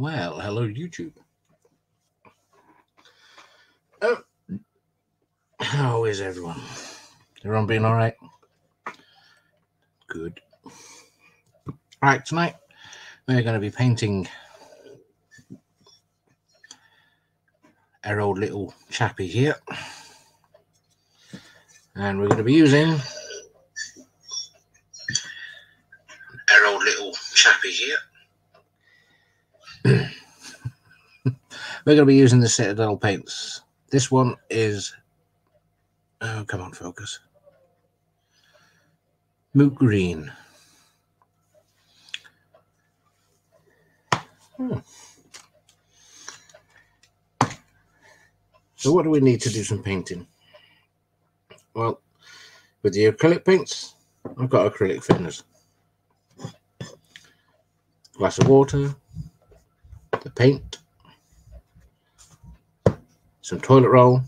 Well, hello, YouTube. Oh, how is everyone? Everyone being all right? Good. Right, tonight we're going to be painting our old little chappy here. And we're going to be using our old little chappy here. We're going to be using the Citadel paints. This one is, oh, come on, focus. Moot Green. Hmm. So what do we need to do some painting? Well, with the acrylic paints, I've got acrylic thinners. Glass of water, the paint, some toilet roll.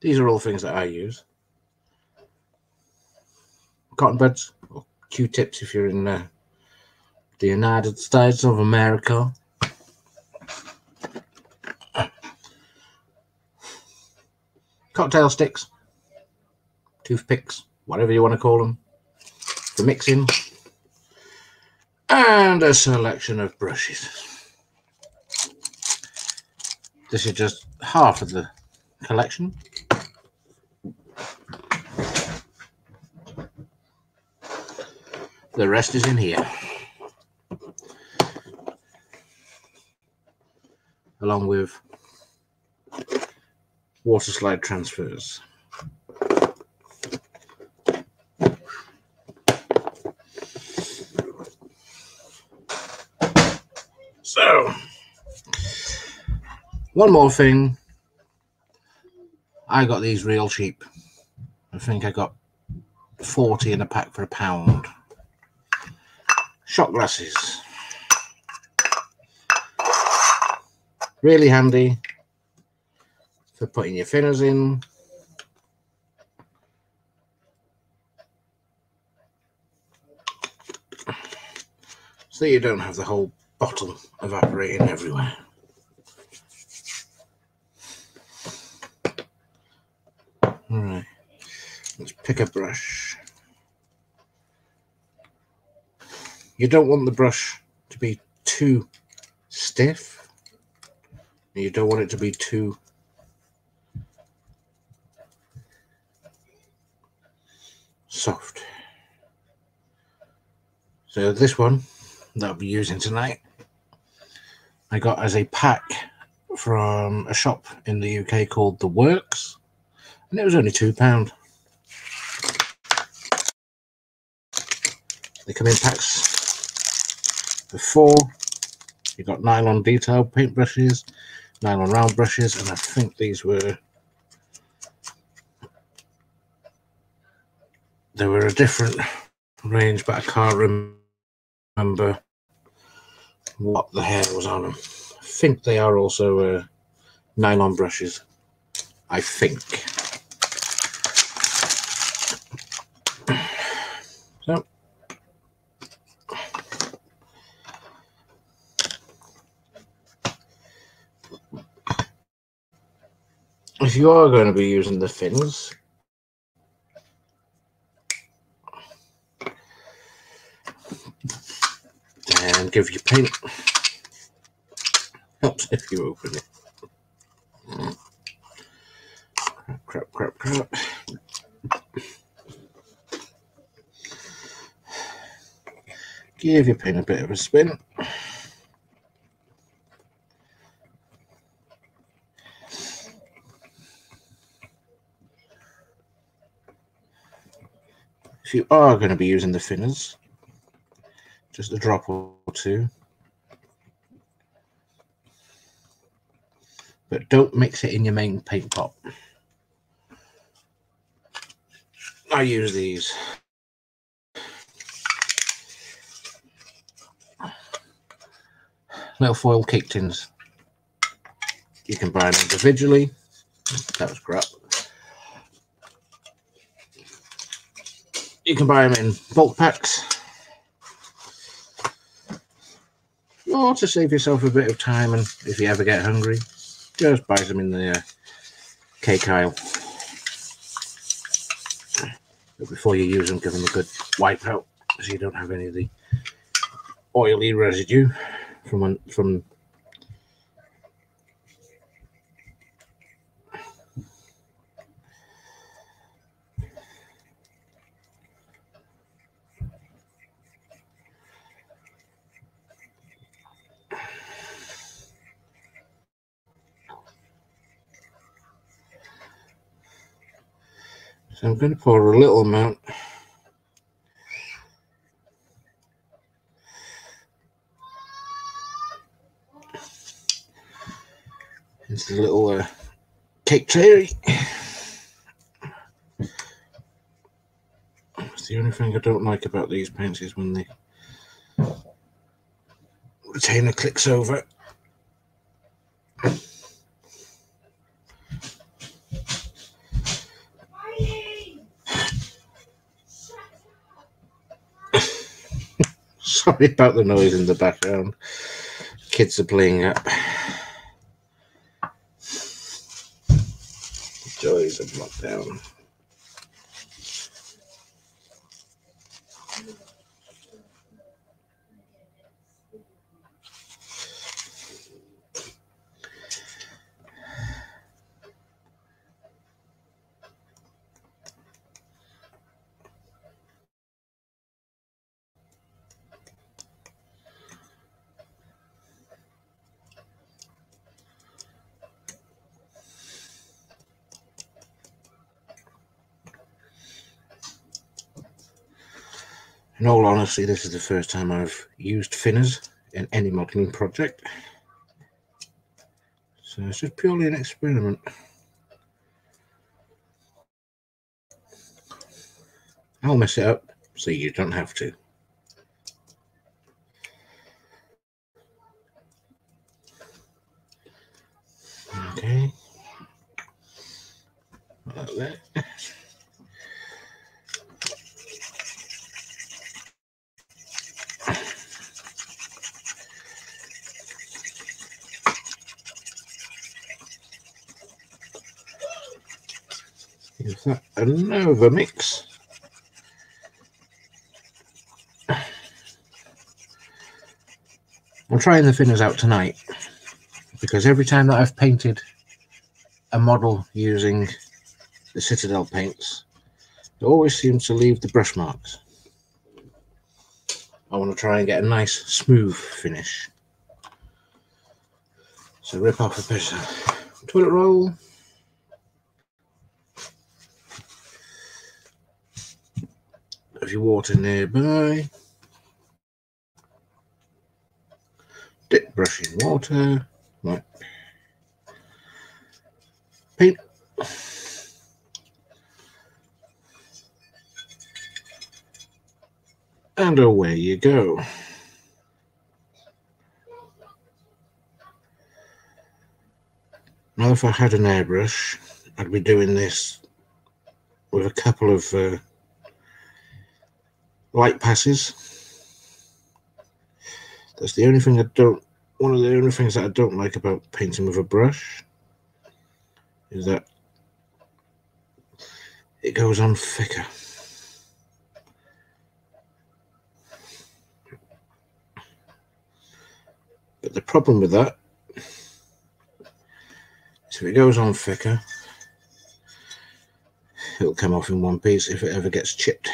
These are all things that I use. Cotton buds, or Q-tips if you're in uh, the United States of America. Cocktail sticks, toothpicks, whatever you want to call them, for mixing, and a selection of brushes. This is just half of the collection. The rest is in here. Along with water slide transfers. So, one more thing. I got these real cheap. I think I got 40 in a pack for a pound. Shot glasses. Really handy for putting your thinners in. So you don't have the whole bottle evaporating everywhere. All right, let's pick a brush. You don't want the brush to be too stiff. You don't want it to be too soft. So this one that I'll be using tonight, I got as a pack from a shop in the UK called The Works, and it was only £2. They come in packs of four. You've got nylon detail paint brushes, nylon round brushes, and I think these were they were a different range, but I can't remember what the hair was on them. I think they are also uh, nylon brushes. I think. So. If you are going to be using the fins, and give you paint. Helps if you open it. Crap, crap, crap. Give your paint a bit of a spin. If you are going to be using the thinners, just a drop or two. But don't mix it in your main paint pot. I use these. Little foil cake tins. You can buy them individually. That was crap. You can buy them in bulk packs or to save yourself a bit of time and if you ever get hungry, just buy some in the uh, cake aisle. But before you use them, give them a good wipe out so you don't have any of the oily residue from from So I'm going to pour a little amount into the little uh, cake tray. It's the only thing I don't like about these paints is when the retainer clicks over. Sorry about the noise in the background. Kids are playing up. Joys of lockdown. In all honesty, this is the first time I've used thinners in any modelling project. So it's just purely an experiment. I'll mess it up so you don't have to. Okay. Like that. Is that a Nova mix? I'm trying the thinners out tonight because every time that I've painted a model using the Citadel paints, it always seems to leave the brush marks. I want to try and get a nice smooth finish. So rip off a piece of toilet roll. Have your water nearby. Dip brush in water. Right. Paint. And away you go. Now, if I had an airbrush, I'd be doing this with a couple of uh, light passes. That's the only thing I don't, one of the only things that I don't like about painting with a brush is that it goes on thicker. But the problem with that so it goes on thicker, it'll come off in one piece if it ever gets chipped.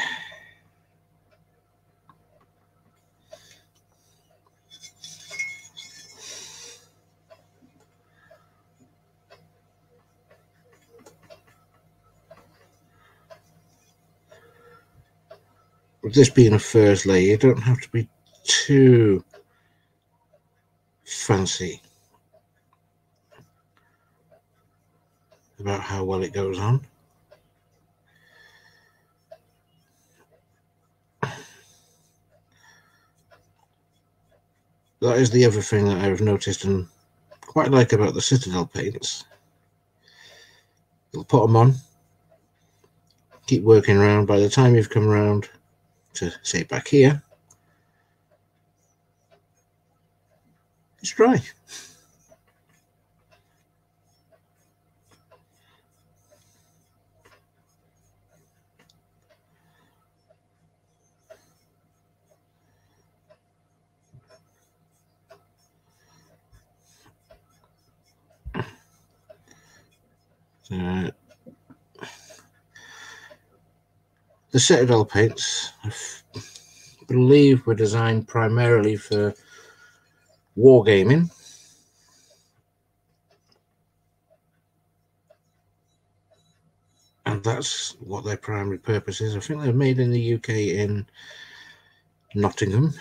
With this being a first layer, you don't have to be too fancy. about how well it goes on. That is the other thing that I've noticed and quite like about the Citadel paints. You'll put them on, keep working around. By the time you've come around to say back here, It's dry. Uh, the Citadel paints, I believe, were designed primarily for wargaming. And that's what their primary purpose is. I think they're made in the UK in Nottingham.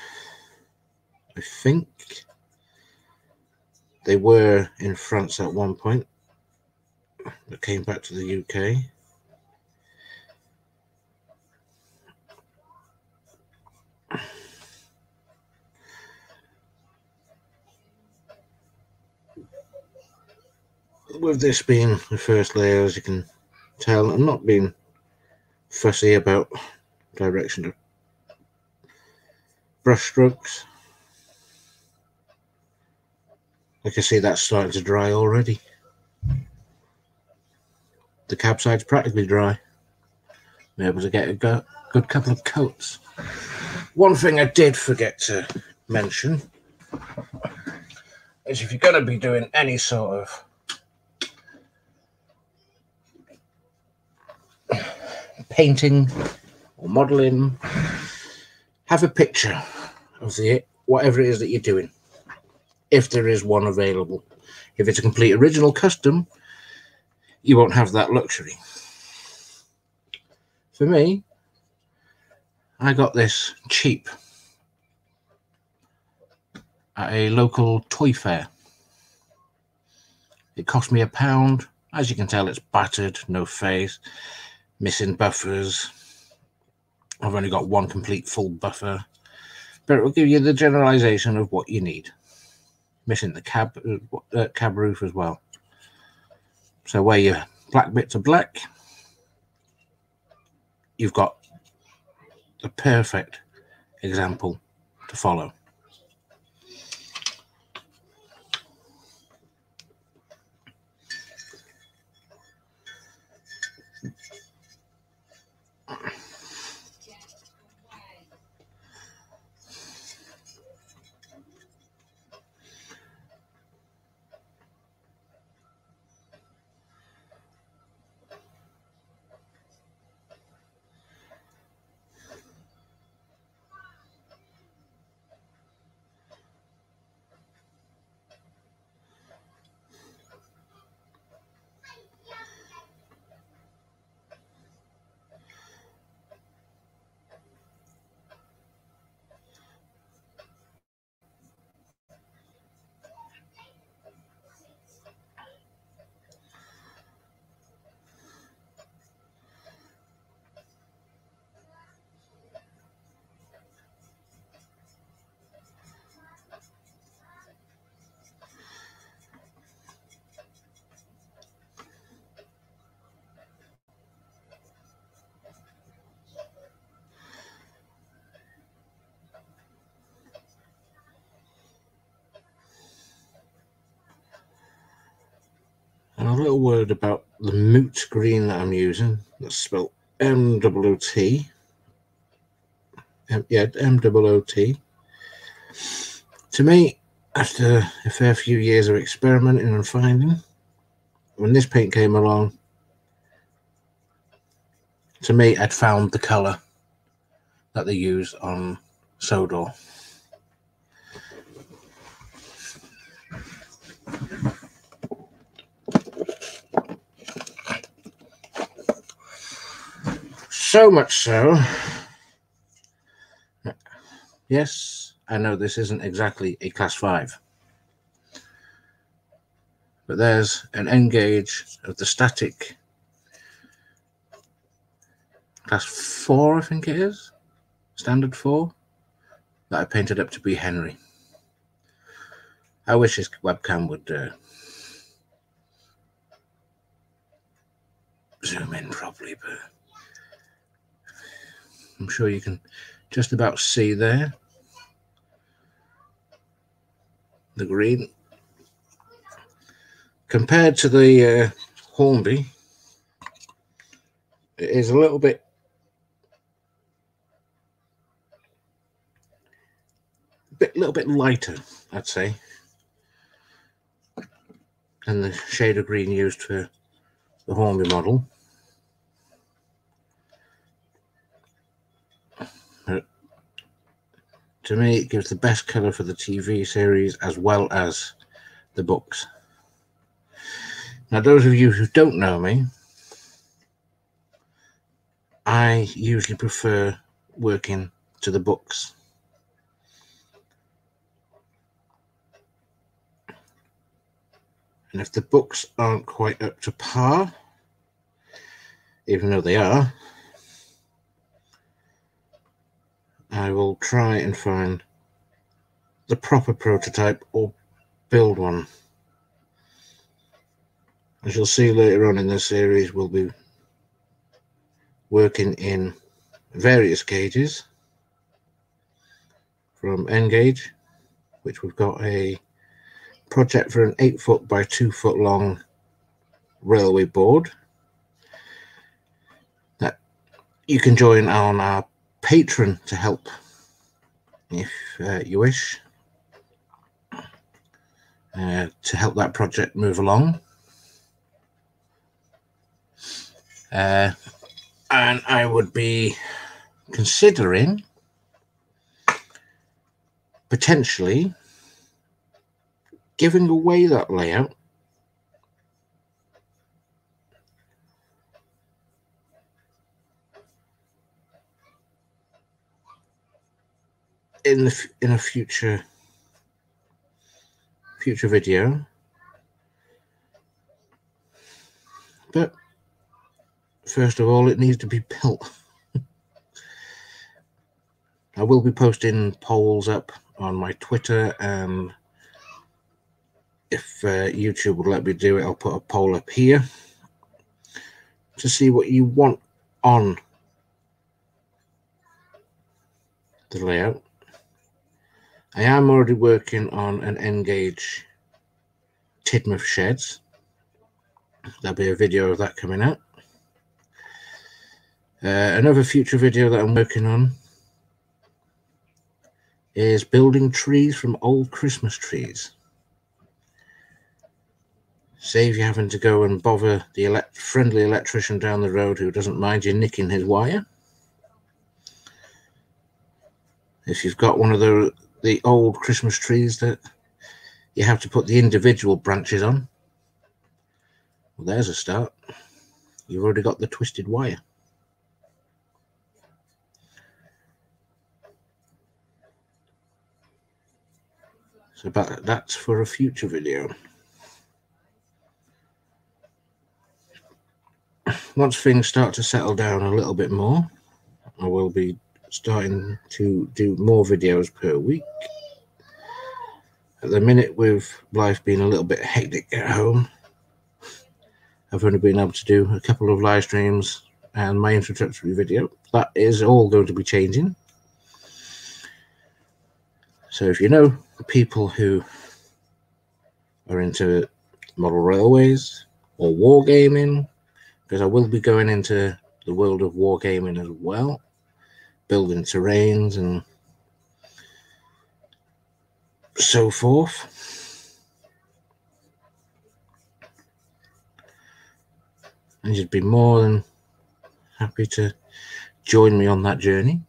I think they were in France at one point but came back to the UK. With this being the first layer, as you can tell, I'm not being fussy about direction of brush strokes. I can see that's starting to dry already the cab side's practically dry. Be able to get a go good couple of coats. One thing I did forget to mention is if you're going to be doing any sort of painting or modeling, have a picture of the whatever it is that you're doing, if there is one available. If it's a complete original custom, you won't have that luxury. For me, I got this cheap at a local toy fair. It cost me a pound. As you can tell, it's battered, no face, missing buffers. I've only got one complete full buffer, but it will give you the generalization of what you need. Missing the cab, uh, cab roof as well. So where your black bits are black, you've got the perfect example to follow. Little word about the moot green that I'm using. That's spelled M W T. Yeah, M W O T. To me, after a fair few years of experimenting and finding, when this paint came along, to me, I'd found the colour that they use on Sodor. So much so. Yes, I know this isn't exactly a class 5. But there's an N gauge of the static class 4, I think it is. Standard 4. That I painted up to be Henry. I wish his webcam would uh, zoom in properly, but I'm sure you can just about see there. the green. Compared to the uh, Hornby, it is a little bit bit little bit lighter, I'd say, than the shade of green used for the Hornby model. To me, it gives the best colour for the TV series as well as the books. Now, those of you who don't know me, I usually prefer working to the books. And if the books aren't quite up to par, even though they are, I will try and find the proper prototype or build one. As you'll see later on in this series, we'll be working in various gauges from N gauge, which we've got a project for an eight foot by two foot long railway board that you can join on our Patreon to help if uh, you wish uh, to help that project move along. Uh, and I would be considering potentially giving away that layout in the in a future future video but first of all it needs to be built I will be posting polls up on my Twitter and if uh, YouTube would let me do it, I'll put a poll up here to see what you want on the layout. I am already working on an N-gauge Tidmouth sheds. There'll be a video of that coming out. Uh, another future video that I'm working on is building trees from old Christmas trees save you having to go and bother the elect friendly electrician down the road who doesn't mind you nicking his wire. If you've got one of the the old Christmas trees that you have to put the individual branches on, well, there's a start. You've already got the twisted wire. So but that's for a future video. once things start to settle down a little bit more, I will be starting to do more videos per week. At the minute, with life being a little bit hectic at home, I've only been able to do a couple of live streams and my introductory video. That is all going to be changing. So if you know people who are into model railways or wargaming because I will be going into the world of wargaming as well, building terrains and so forth. And you'd be more than happy to join me on that journey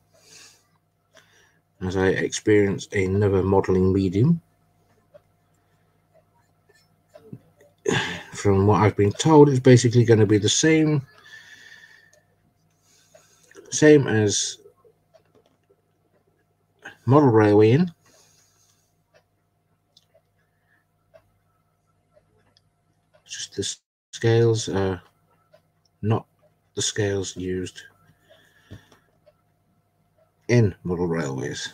as I experience another modeling medium. from what I've been told, it's basically going to be the same, same as model railway in. Just the scales are not the scales used in model railways.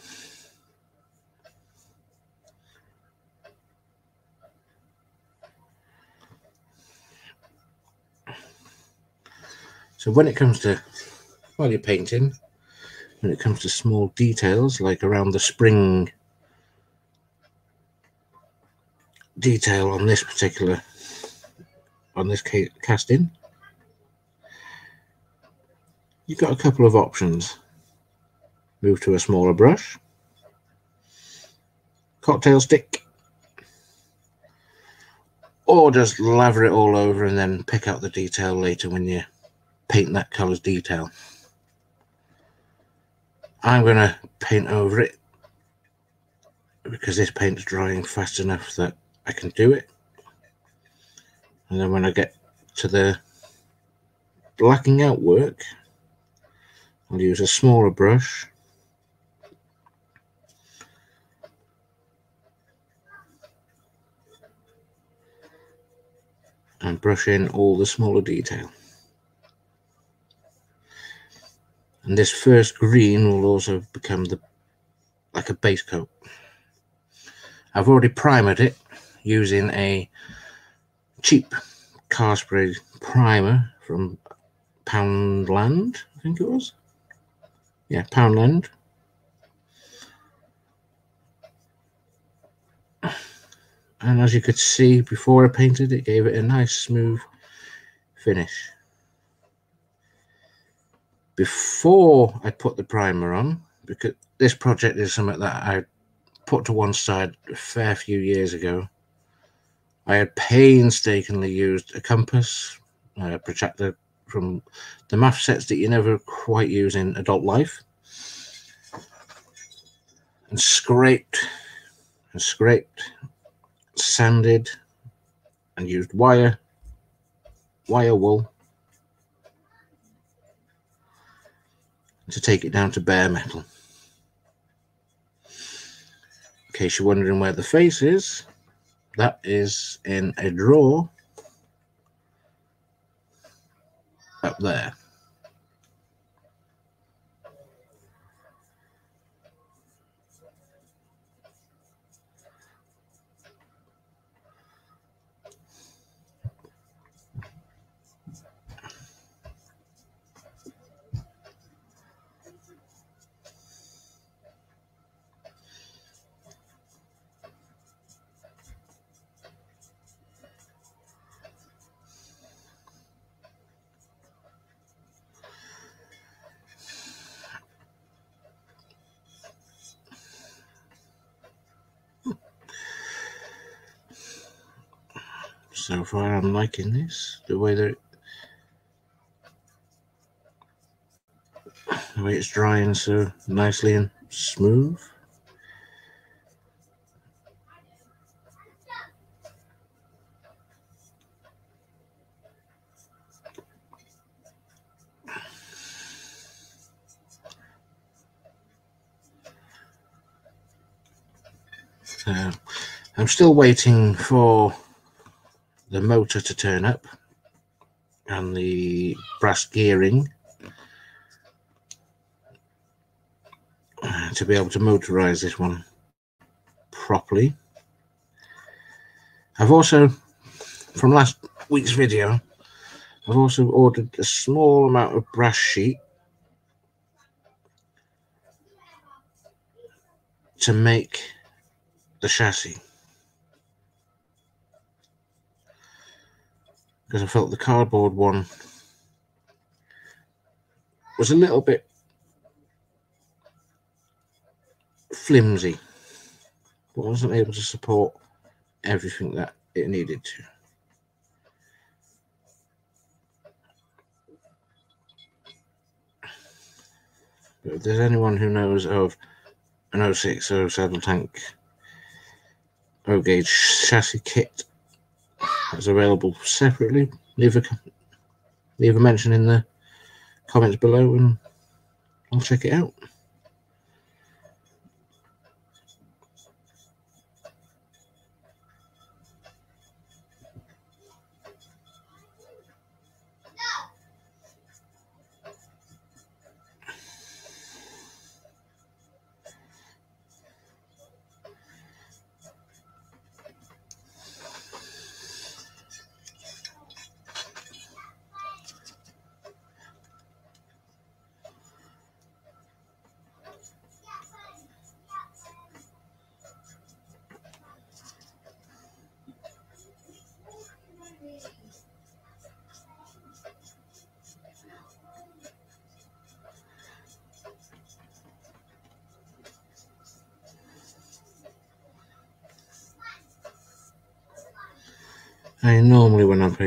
So when it comes to while you're painting, when it comes to small details like around the spring detail on this particular on this casting you've got a couple of options. Move to a smaller brush. Cocktail stick. Or just lather it all over and then pick out the detail later when you paint that color's detail I'm going to paint over it because this paint's drying fast enough that I can do it. And then when I get to the blacking out work, I'll use a smaller brush. And brush in all the smaller detail. And this first green will also become the like a base coat. I've already primed it using a cheap car spray primer from Poundland, I think it was. Yeah, Poundland. And as you could see before I painted it, gave it a nice smooth finish. Before I put the primer on, because this project is something that I put to one side a fair few years ago. I had painstakingly used a compass, a protractor from the math sets that you never quite use in adult life, and scraped and scraped, sanded, and used wire, wire wool to take it down to bare metal In case you're wondering where the face is, that is in a drawer up there. So far I'm liking this the way that the way it's drying so nicely and smooth. So I'm still waiting for the motor to turn up and the brass gearing uh, to be able to motorize this one properly. I've also, from last week's video, I've also ordered a small amount of brass sheet to make the chassis. Because I felt the cardboard one was a little bit flimsy, but wasn't able to support everything that it needed to. But if there's anyone who knows of an 060 saddle tank O gauge chassis kit that's available separately. Leave a leave a mention in the comments below, and I'll check it out.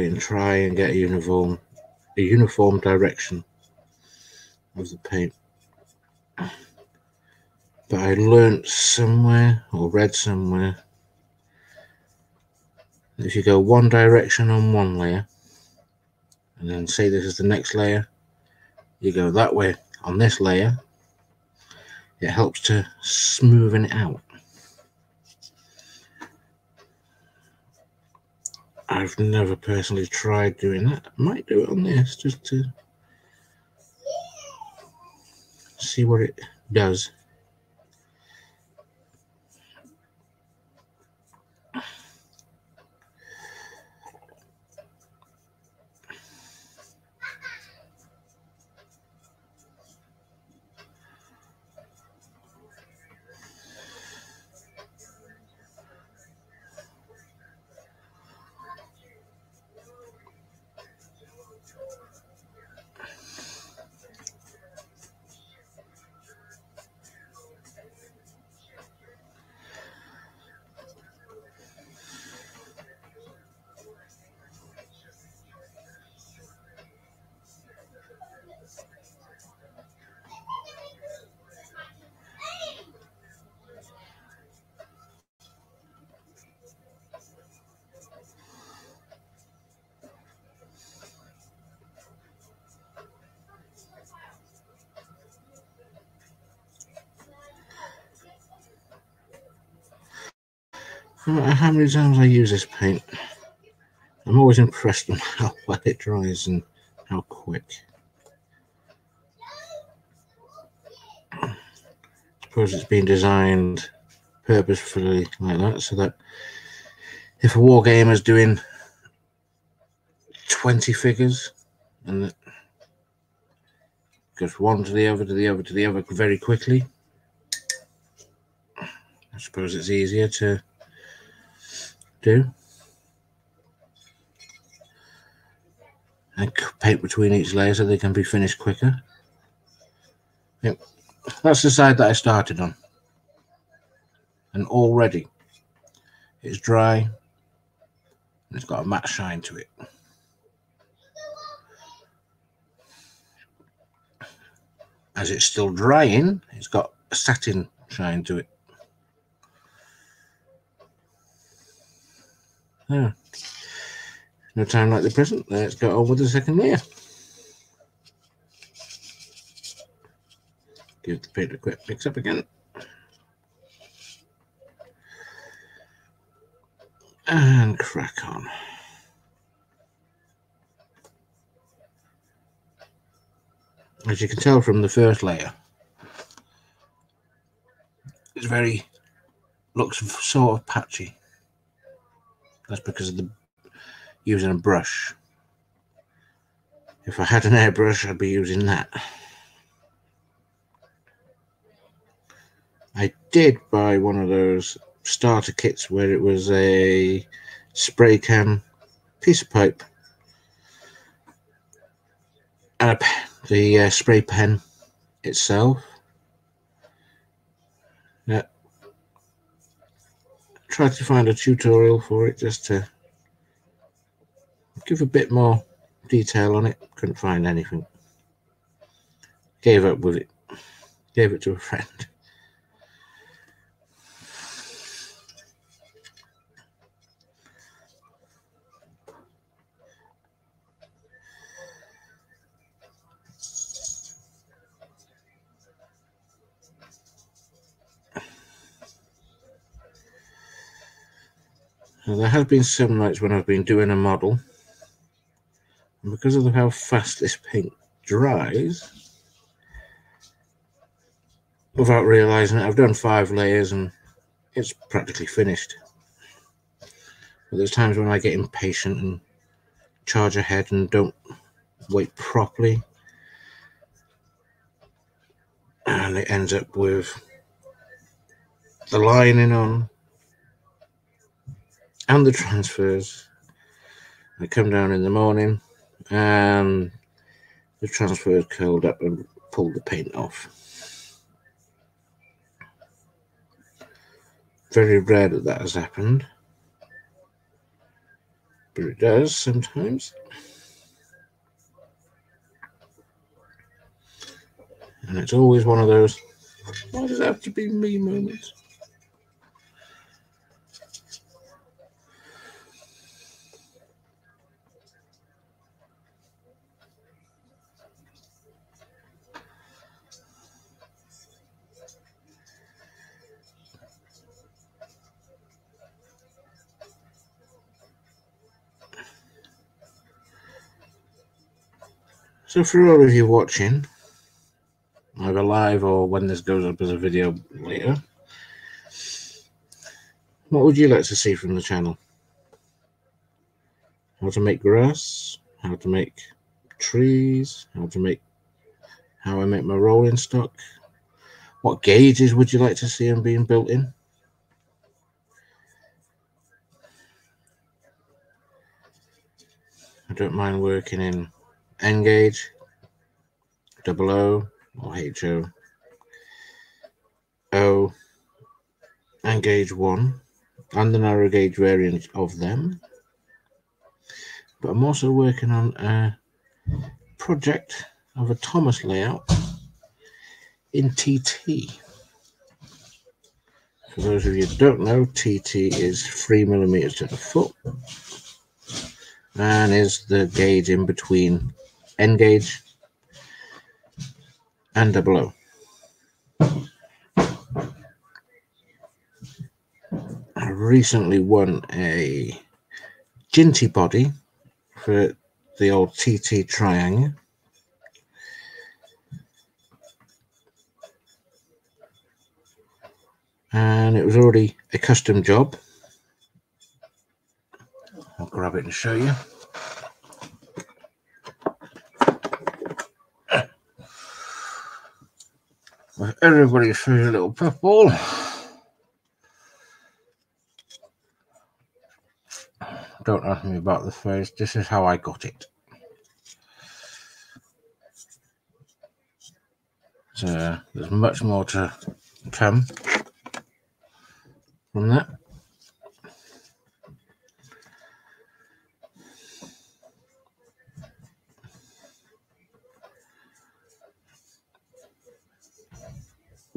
When try and get a uniform a uniform direction of the paint. But I learnt somewhere or read somewhere if you go one direction on one layer and then say this is the next layer you go that way on this layer it helps to smoothen it out I've never personally tried doing that. I might do it on this just to see what it does How many times I use this paint, I'm always impressed on how well it dries and how quick. I suppose it's been designed purposefully like that so that if a war gamer is doing 20 figures and it goes one to the other to the other to the other very quickly, I suppose it's easier to do. And paint between each layer so they can be finished quicker. Yep. That's the side that I started on. And already it's dry and it's got a matte shine to it. As it's still drying, it's got a satin shine to it. No time like the present. Let's go with the second layer. Give the paint a quick mix up again. And crack on. As you can tell from the first layer, it's very, looks sort of patchy. That's because of the using a brush. If I had an airbrush, I'd be using that. I did buy one of those starter kits where it was a spray can, piece of pipe, and a, the uh, spray pen itself. Yeah, tried to find a tutorial for it just to give a bit more detail on it. Couldn't find anything. Gave up with it. Gave it to a friend. Now, there have been some nights when I've been doing a model, and because of how fast this paint dries, without realizing it, I've done five layers and it's practically finished. But there's times when I get impatient and charge ahead and don't wait properly. And it ends up with the lining on and the transfers. I come down in the morning and the transfers curled up and pulled the paint off. Very rare that that has happened. but it does sometimes. And it's always one of those, why does it have to be me moments? So for all of you watching, either live or when this goes up as a video later, what would you like to see from the channel? How to make grass, how to make trees, how to make, how I make my rolling stock. What gauges would you like to see them being built in? I don't mind working in N gauge, double O or HO, O, and gauge 1, and the narrow gauge variant of them. But I'm also working on a project of a Thomas layout in TT. For those of you who don't know, TT is 3 millimeters to the foot and is the gauge in between N gauge and blow. I recently won a Jinty body for the old TT Tri-ang. And it was already a custom job. I'll grab it and show you. Everybody's favorite little puffball. Don't ask me about the face. This is how I got it. So there's much more to come from that.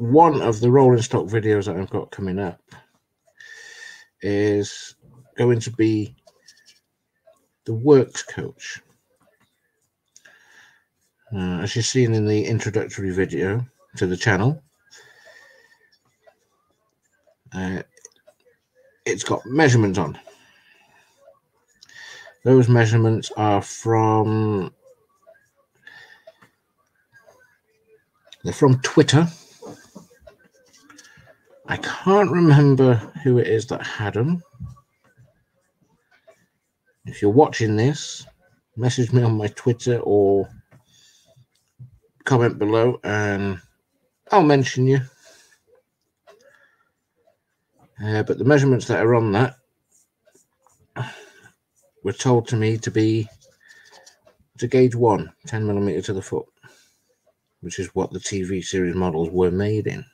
One of the rolling stock videos that I've got coming up is going to be the works coach. Uh, as you've seen in the introductory video to the channel, uh, it's got measurements on. Those measurements are from they're from Twitter I can't remember who it is that had them. If you're watching this, message me on my Twitter or comment below and I'll mention you. Uh, but the measurements that are on that were told to me to be to gauge one, 10 millimeter to the foot, which is what the TV series models were made in.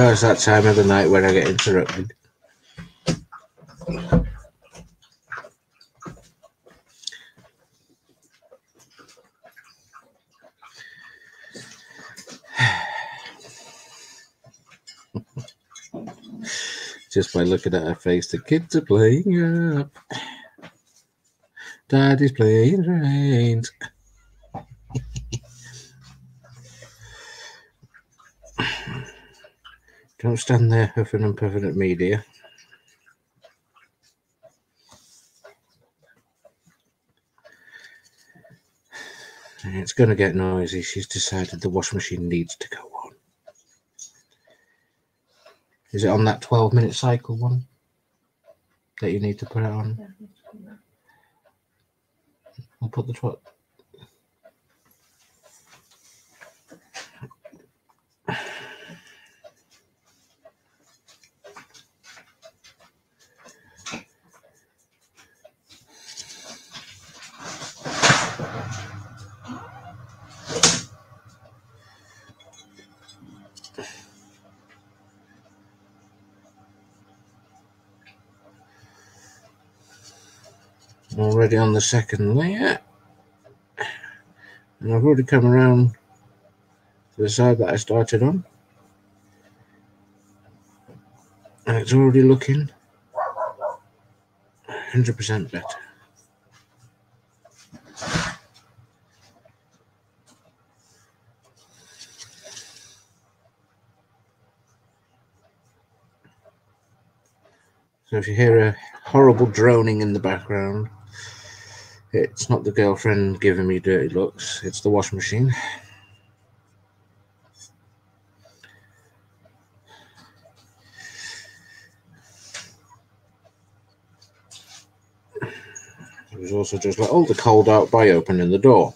Oh, it's that time of the night when I get interrupted. Just by looking at her face, the kids are playing up. Daddy's playing trains. Don't stand there huffing and puffing at me, dear. It's going to get noisy. She's decided the washing machine needs to go on. Is it on that 12 minute cycle one that you need to put it on? I'll put the 12. already on the second layer. And I've already come around to the side that I started on. And it's already looking 100% better. So if you hear a horrible droning in the background, it's not the girlfriend giving me dirty looks, it's the washing machine. It was also just like, all the cold out by opening the door.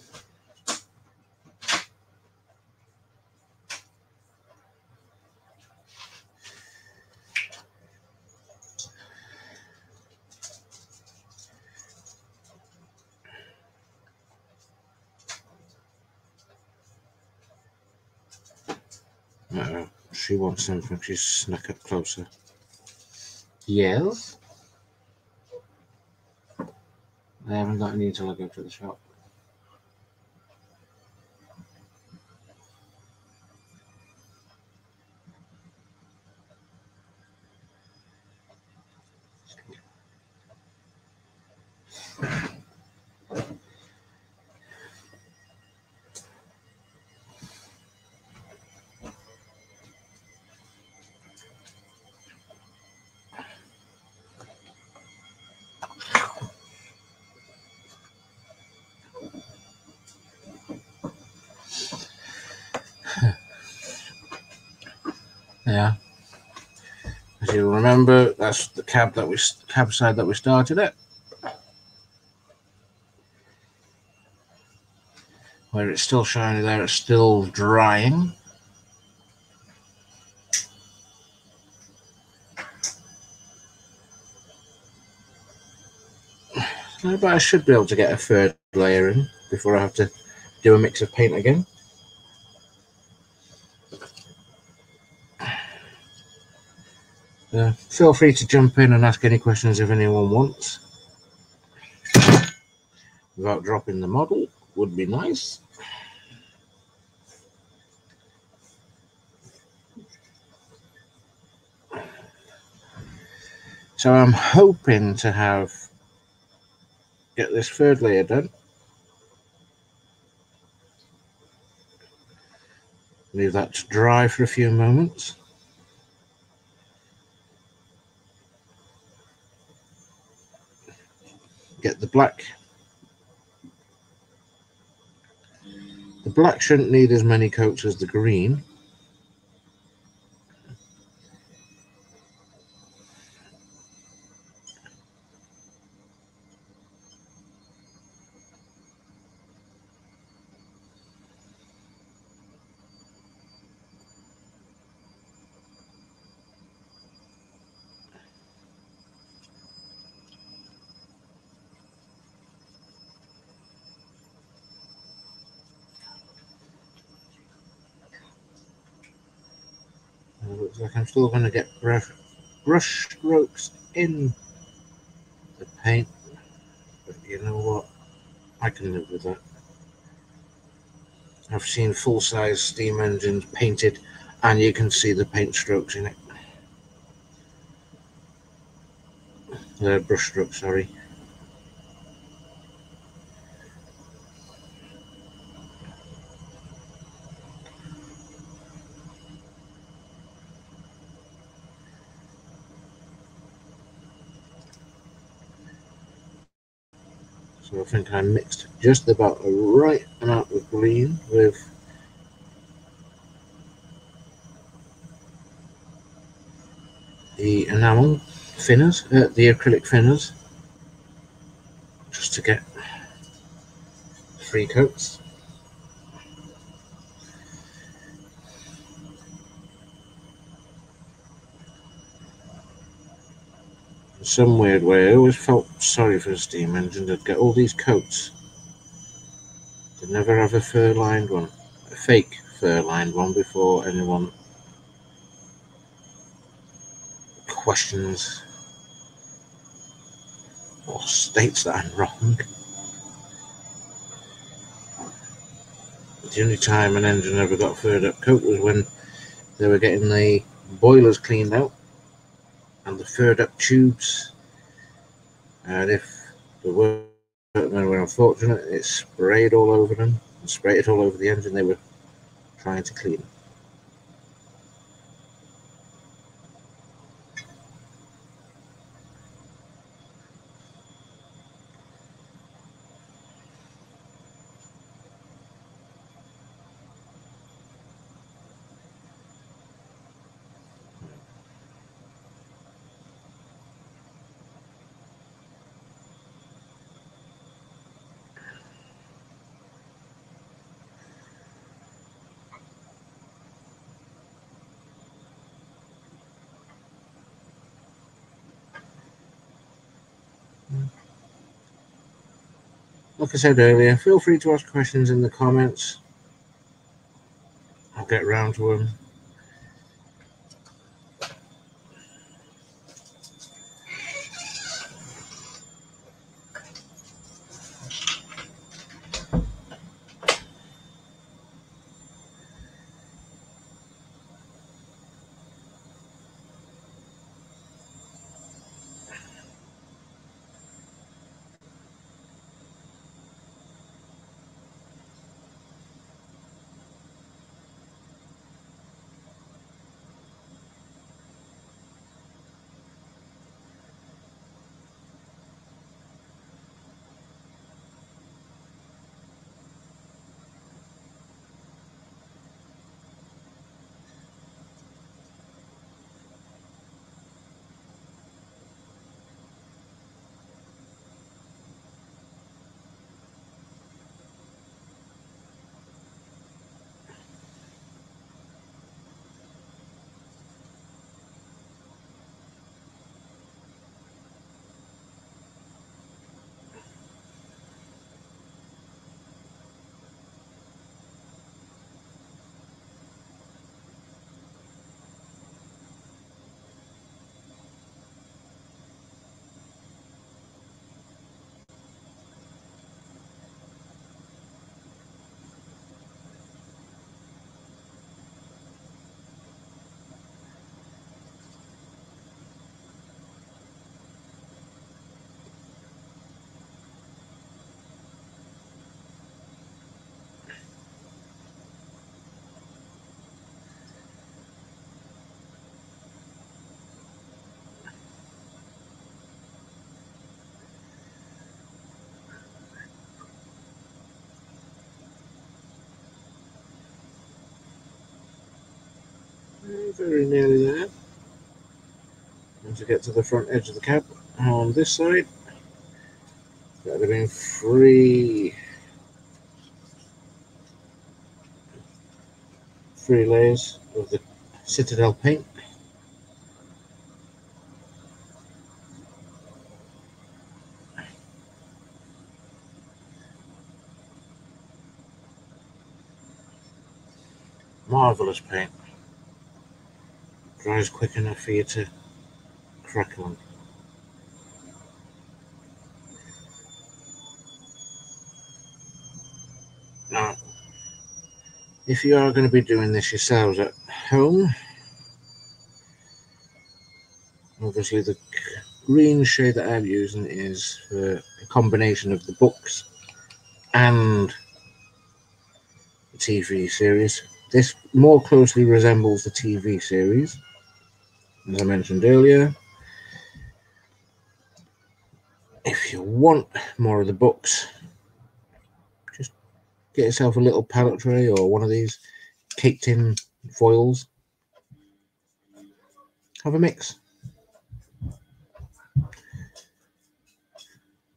Uh, she wants something. She's snuck up closer. Yes? I haven't got any until I go to the shop. Yeah. As you remember, that's the cab that we cab side that we started at. Where it's still shiny there, it's still drying. But I should be able to get a third layer in before I have to do a mix of paint again. Feel free to jump in and ask any questions if anyone wants. Without dropping the model would be nice. So I'm hoping to have get this third layer done. Leave that to dry for a few moments. get the black. The black shouldn't need as many coats as the green. Looks like I'm still going to get brush, brush strokes in the paint. But you know what? I can live with that. I've seen full-size steam engines painted and you can see the paint strokes in it. The brush strokes, sorry. Think I mixed just about the right amount of green with the enamel thinners, uh, the acrylic thinners, just to get three coats. Some weird way, I always felt sorry for a steam engine to get all these coats. They'd never have a fur lined one, a fake fur lined one before anyone questions or states that I'm wrong. The only time an engine ever got furred up coat was when they were getting the boilers cleaned out and the furred up tubes. And if the workmen were unfortunate, it sprayed all over them and sprayed it all over the engine they were trying to clean. Like I said earlier, feel free to ask questions in the comments. I'll get around to them. Very nearly there. And to get to the front edge of the cab on this side, that would have been three, three layers of the Citadel paint. Marvellous paint dries quick enough for you to crack on. Now, if you are going to be doing this yourselves at home, obviously the green shade that I'm using is a combination of the books and the TV series. This more closely resembles the TV series as I mentioned earlier. if you want more of the books, just get yourself a little pallet tray or one of these caked in foils. Have a mix.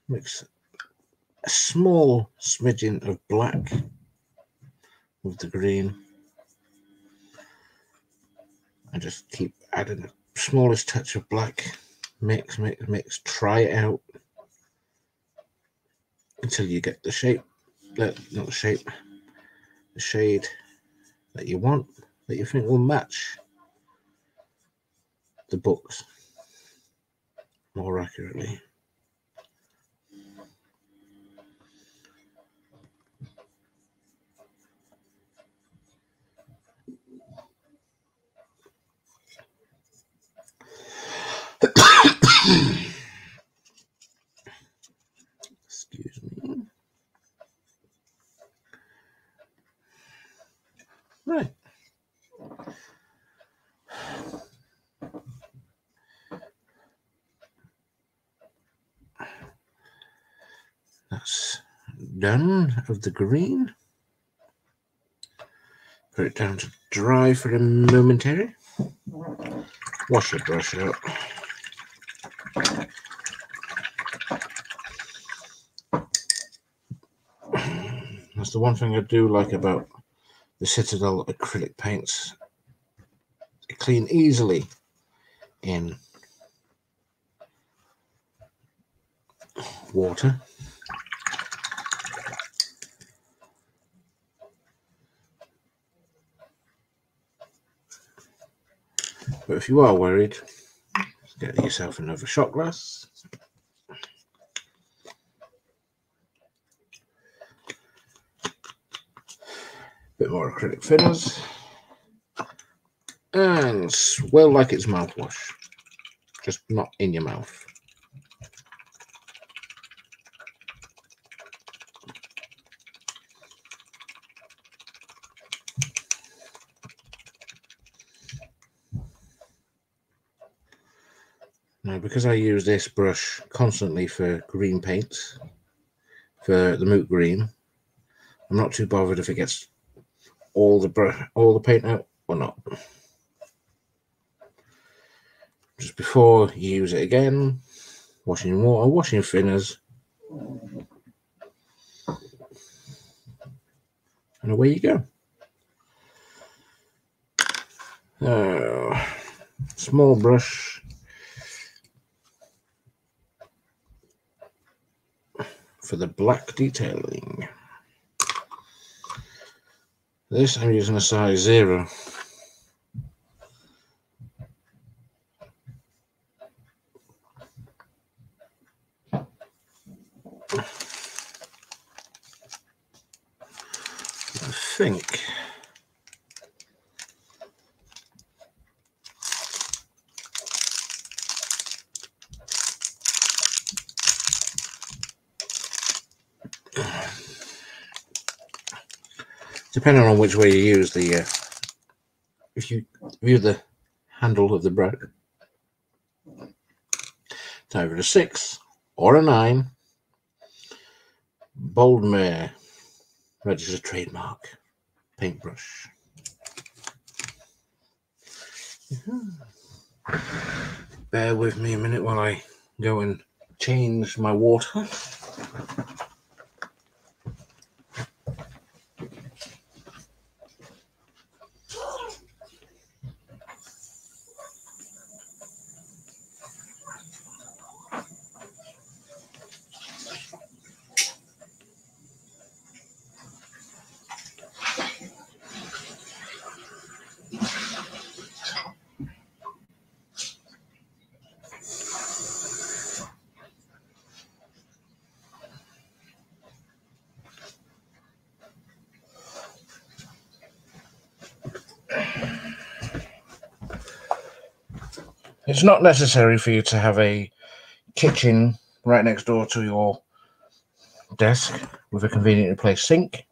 Mix a small smidgen of black with the green. And just keep adding the smallest touch of black. Mix, mix, mix. Try it out until you get the shape, that not the shape, the shade that you want, that you think will match the books more accurately. Excuse me. Right. Done of the green. Put it down to dry for a momentary. Wash the brush out. That's the one thing I do like about the Citadel acrylic paints. They clean easily in water. But if you are worried, get yourself another shot glass. Bit more acrylic thinners. And swell like it's mouthwash. Just not in your mouth. Now, because I use this brush constantly for green paint, for the Moot Green, I'm not too bothered if it gets all the brush, all the paint out or not. Just before you use it again, washing water, washing thinners, and away you go. Oh, small brush for the black detailing. This I'm using a size zero. I think depending on which way you use the, uh, if you view the handle of the brush, it's either a six or a nine. Boldmere registered trademark paintbrush. Bear with me a minute while I go and change my water. It's not necessary for you to have a kitchen right next door to your desk with a conveniently placed sink,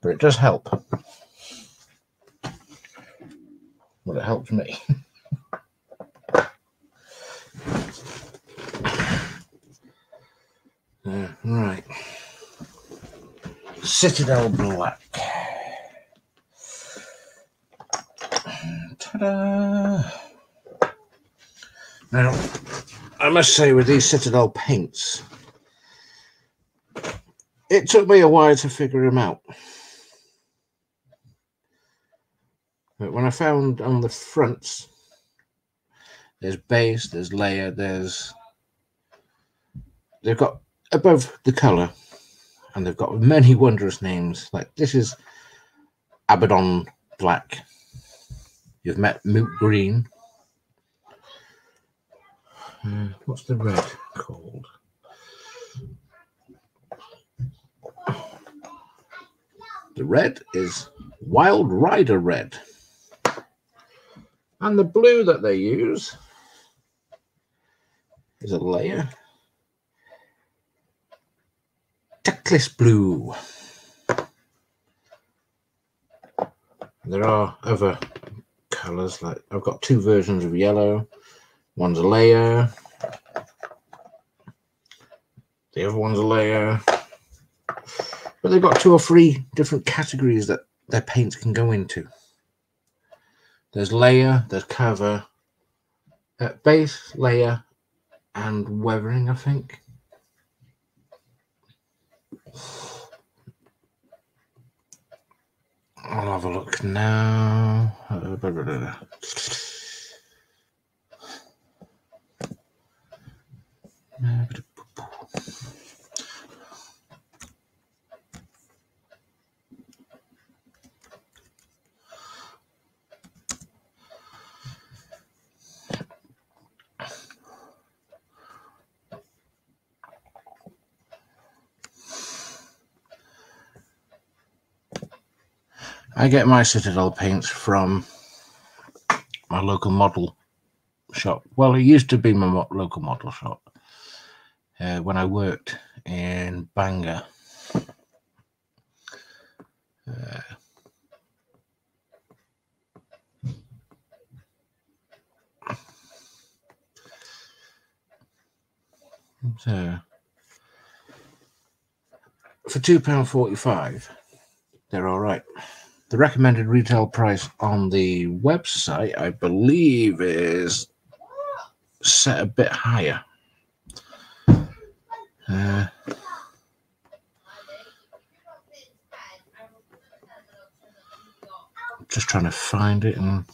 but it does help. Well, it helps me. Uh, right. Citadel Black. Ta-da! Now, I must say with these Citadel paints, it took me a while to figure them out. But when I found on the fronts, there's base, there's layer, there's they've got above the color, and they've got many wondrous names. Like this is Abaddon Black. You've met Moot Green. Uh, what's the red called? The red is Wild Rider Red. And the blue that they use is a layer. Teclis Blue. There are other colours, like I've got two versions of yellow. One's a layer. The other one's a layer. But they've got two or three different categories that their paints can go into. There's layer, there's cover, uh, base, layer, and weathering, I think. I'll have a look now. I get my Citadel paints from my local model shop. Well, it used to be my local model shop uh, when I worked in Bangor. Uh, so for two pound forty five, they're all right. The recommended retail price on the website, I believe, is set a bit higher. Uh, just trying to find it and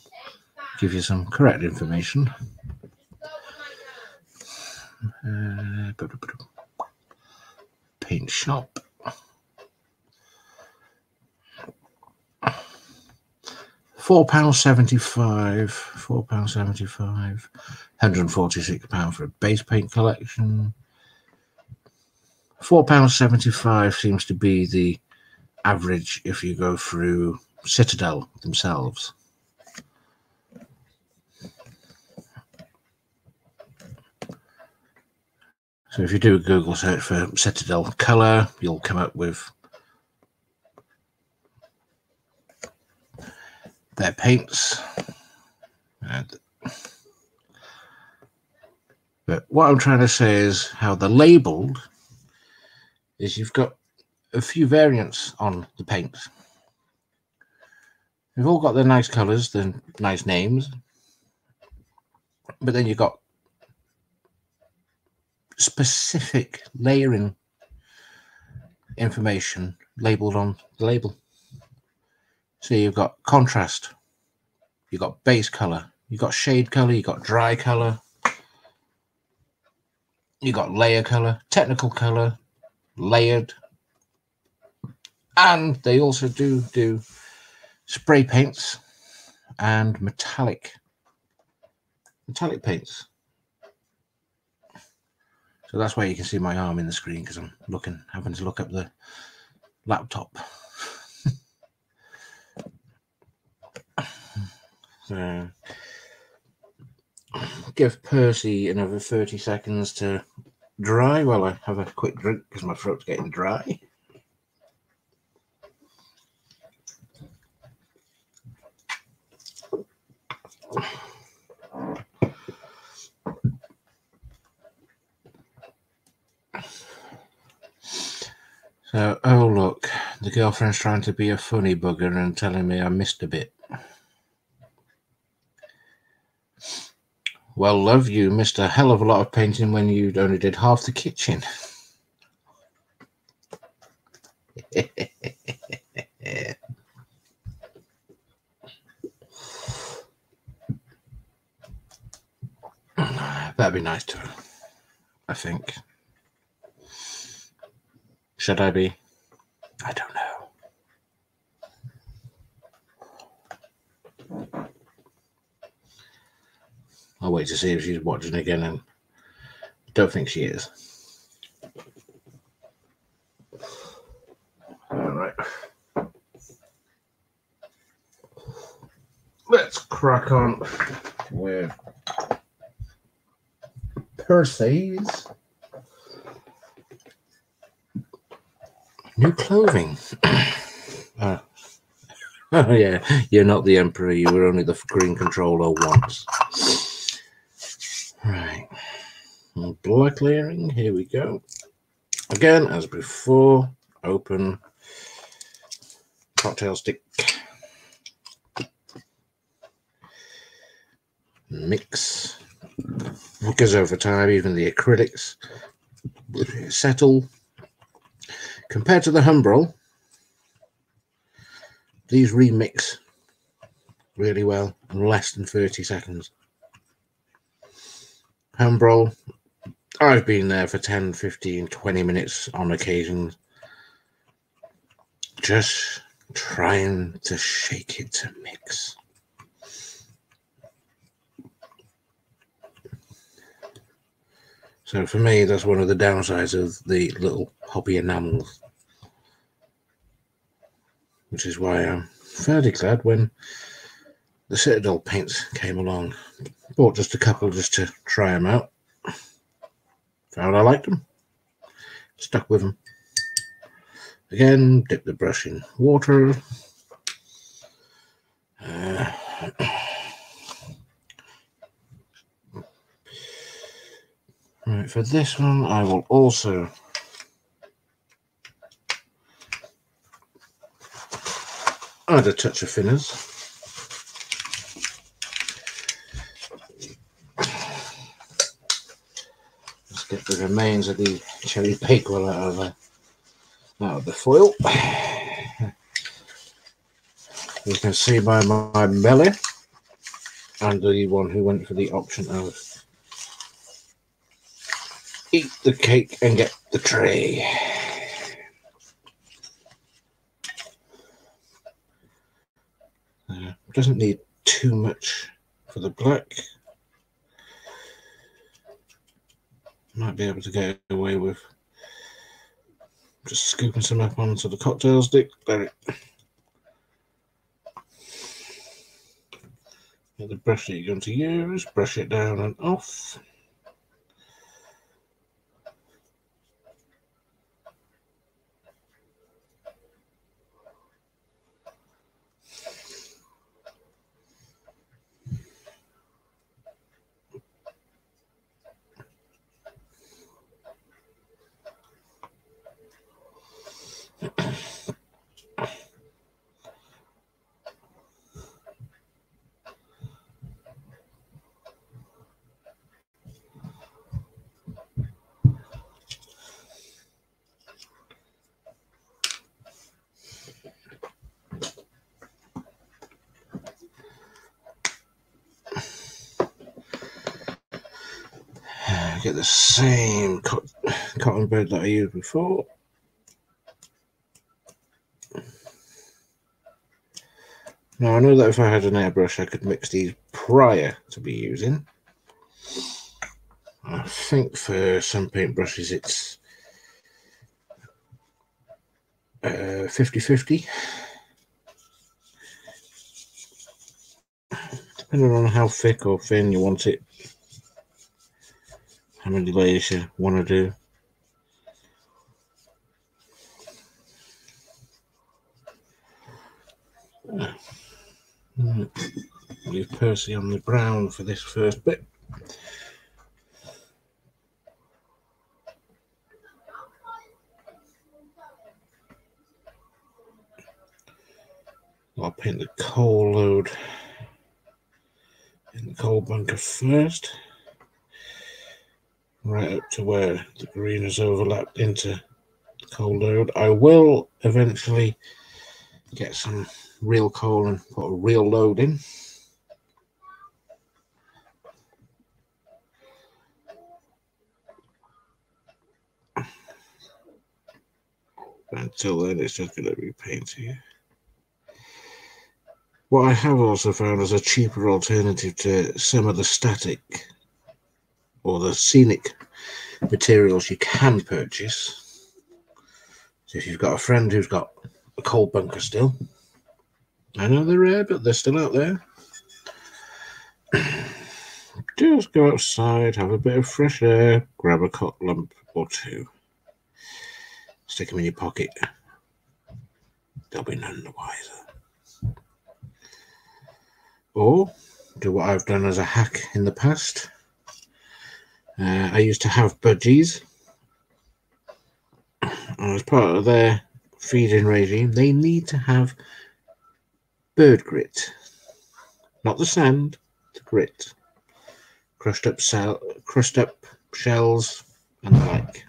give you some correct information. Uh, paint shop. four pounds seventy five, four pounds seventy five, hundred and forty six pound for a base paint collection. Four pounds seventy five seems to be the average if you go through Citadel themselves. So if you do a Google search for Citadel color, you'll come up with their paints. And, but what I'm trying to say is how they're labeled is you've got a few variants on the paints. They've all got their nice colours, their nice names, but then you've got specific layering information labeled on the label. So you've got contrast, you've got base color, you've got shade color, you've got dry color, you've got layer color, technical color, layered, and they also do do spray paints and metallic metallic paints. So that's why you can see my arm in the screen because I'm looking, having to look up the laptop. So give Percy another 30 seconds to dry while I have a quick drink because my throat's getting dry. So, oh look, the girlfriend's trying to be a funny bugger and telling me I missed a bit. Well, love, you missed a hell of a lot of painting when you only did half the kitchen. That'd be nice to I think. Should I be? I don't know. I'll wait to see if she's watching again and don't think she is. All right. Let's crack on with Percy's new clothing. uh, oh yeah, you're not the emperor. You were only the green controller once. Black layering. Here we go. Again, as before, open cocktail stick. Mix because over time, even the acrylics settle. Compared to the Humbrol, these remix really well in less than 30 seconds. Humbrol, I've been there for 10, 15, 20 minutes on occasion, just trying to shake it to mix. So for me, that's one of the downsides of the little hobby enamels. Which is why I'm fairly glad when the Citadel paints came along. Bought just a couple just to try them out. Found I liked them. Stuck with them. Again, dip the brush in water. Uh, Right, for this one, I will also add a touch of thinners. Get the remains of the cherry bakewell out of the, out of the foil. You can see by my belly, and the one who went for the option of eat the cake and get the tray. Uh, doesn't need too much for the black. Might be able to get away with just scooping some up onto the cocktail stick. There the brush that you're going to use, brush it down and off. Get the same cotton bed that I used before. Now I know that if I had an airbrush I could mix these prior to be using. I think for some paintbrushes it's 50-50. Uh, Depending on how thick or thin you want it how many layers you want to do? Leave Percy on the brown for this first bit. I'll paint the coal load in the coal bunker first right up to where the green is overlapped into coal load. I will eventually get some real coal and put a real load in. until then it's just going to be painting. What I have also found is a cheaper alternative to some of the static or the scenic materials you can purchase. So if you've got a friend who's got a coal bunker still, I know they're rare, but they're still out there. Just go outside, have a bit of fresh air, grab a cot lump or two. Stick them in your pocket. They'll be none the wiser. Or do what I've done as a hack in the past. Uh, I used to have budgies. And as part of their feeding regime, they need to have bird grit. Not the sand, the grit. Crushed up cell, crushed up shells and the like.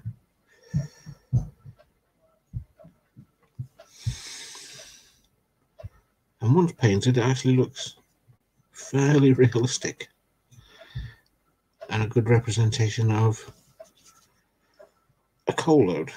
And once painted, it actually looks fairly realistic and a good representation of a coal load.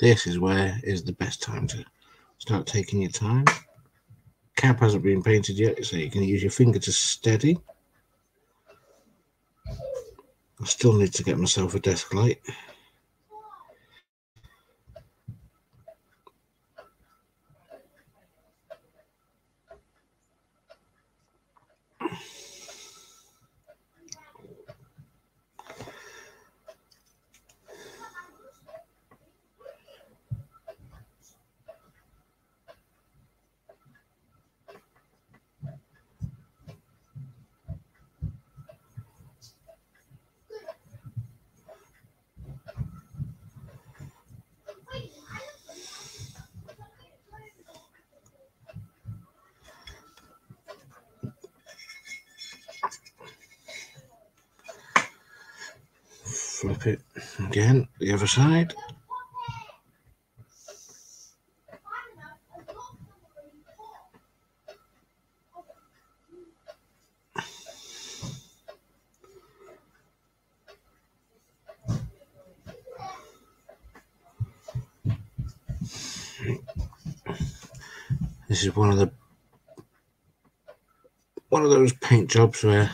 This is where is the best time to start taking your time. Cap hasn't been painted yet, so you can use your finger to steady. I still need to get myself a desk light. flip it again the other side. This is one of the one of those paint jobs where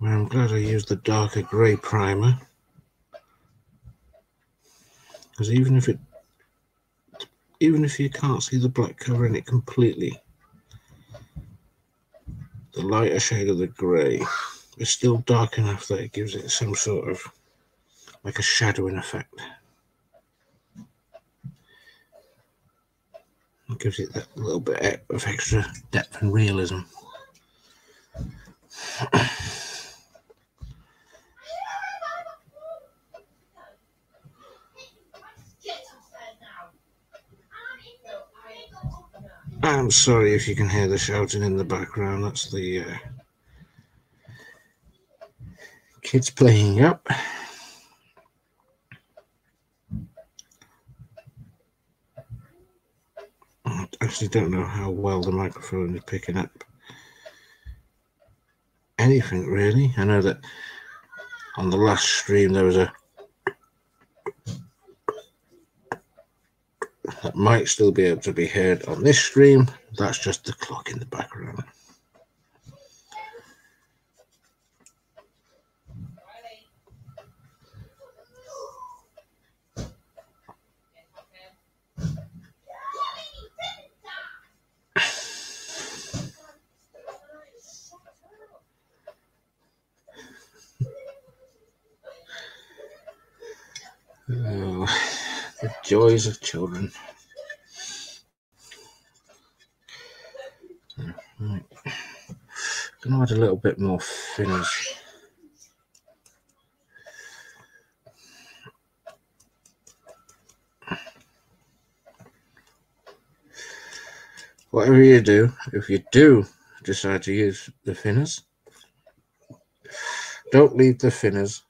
I'm glad I used the darker grey primer. Because even if it even if you can't see the black covering it completely, the lighter shade of the grey is still dark enough that it gives it some sort of like a shadowing effect. It gives it that little bit of extra depth and realism. I'm sorry if you can hear the shouting in the background. That's the uh, kids playing up. I actually don't know how well the microphone is picking up anything really. I know that on the last stream there was a might still be able to be heard on this stream. That's just the clock in the background. Oh, the joys of children. Right. Gonna add a little bit more finish. Whatever you do, if you do decide to use the thinners, don't leave the thinners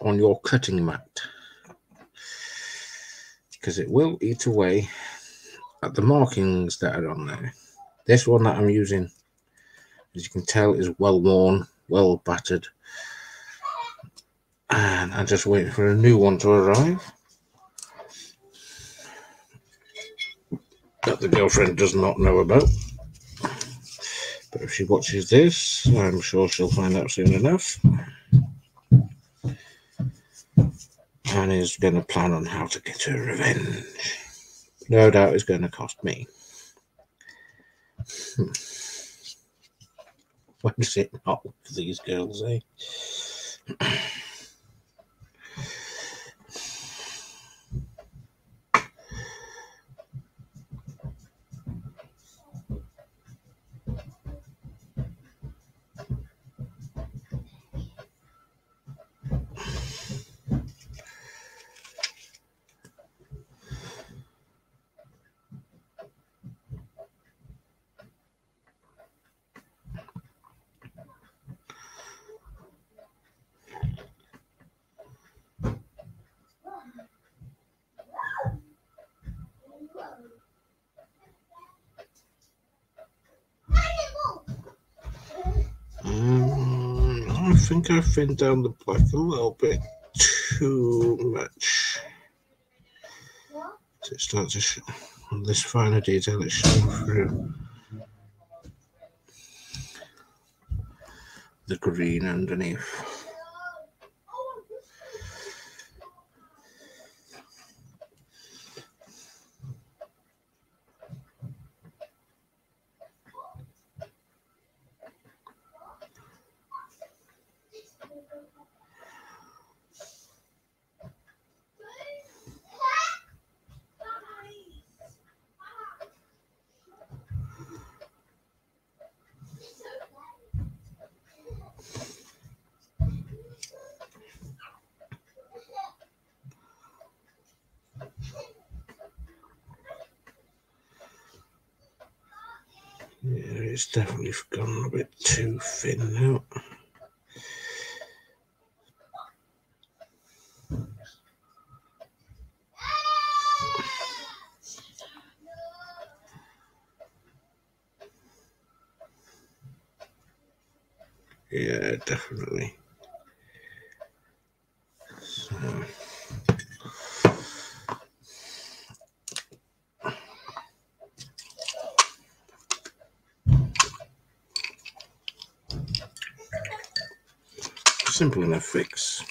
on your cutting mat because it will eat away at the markings that are on there. This one that I'm using, as you can tell, is well worn, well battered. And I'm just waiting for a new one to arrive. That the girlfriend does not know about. But if she watches this, I'm sure she'll find out soon enough. And is going to plan on how to get her revenge. No doubt it's going to cost me. Hmm. When is it not these girls, eh? think I thinned down the black a little bit too much. So it starts to show on this finer detail it's showing through the green underneath. It's definitely gone a bit too thin now. Yeah, definitely. So. simple enough fix.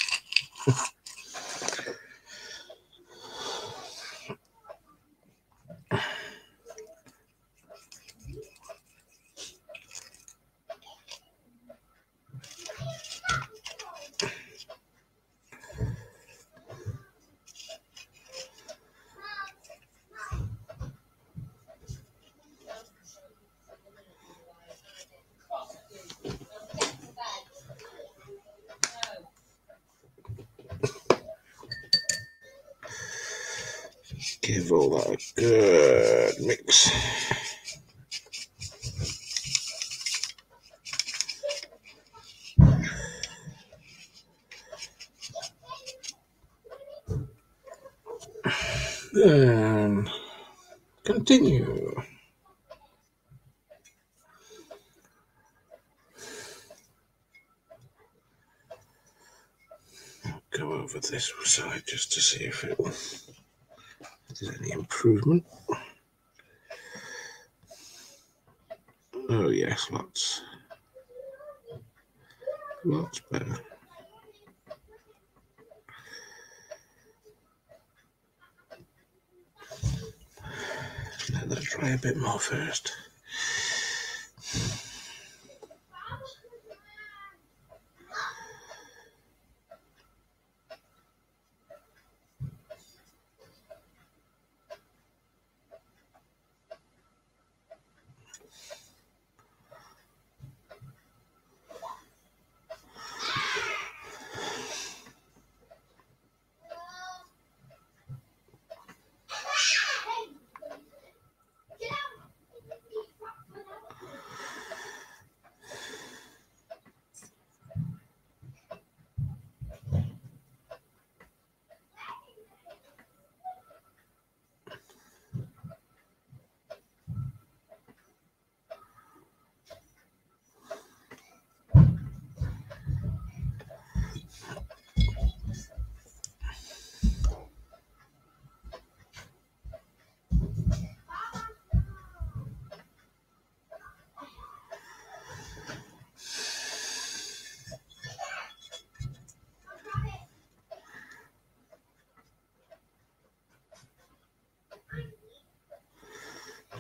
Give all that a good mix. Then continue. Go over this side just to see if it will, there's any improvement. Oh yes, lots, lots better. Let that dry a bit more first.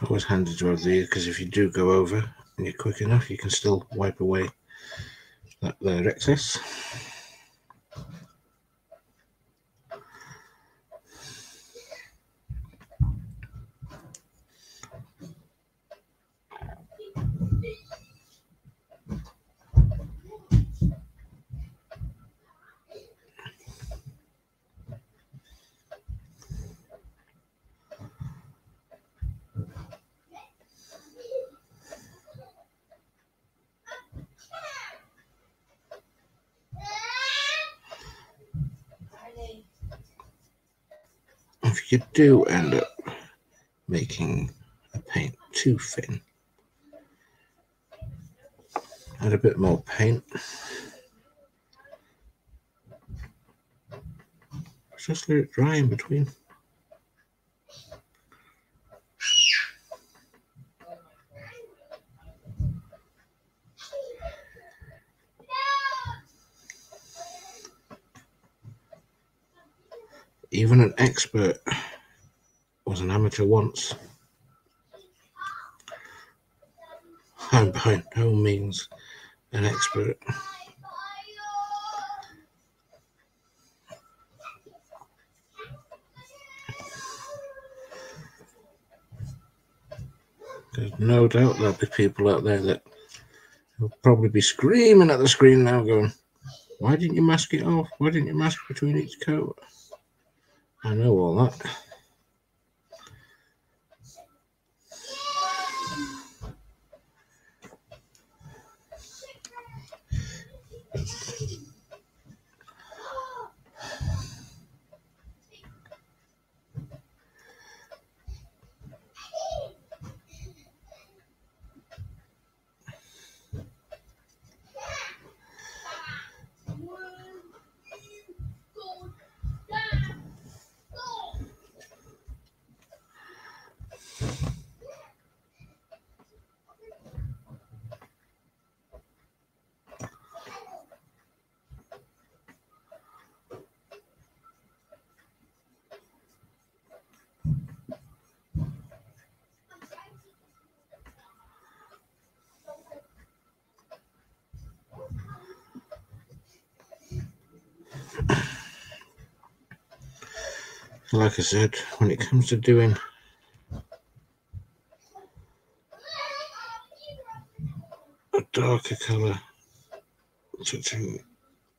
Always handy to have these because if you do go over and you're quick enough, you can still wipe away that there excess. if you do end up making a paint too thin, add a bit more paint. Just let it dry in between. Even an expert amateur once. I'm by no means an expert. There's no doubt there'll be people out there that will probably be screaming at the screen now, going, Why didn't you mask it off? Why didn't you mask between each coat? I know all that. Like I said, when it comes to doing a darker colour, touching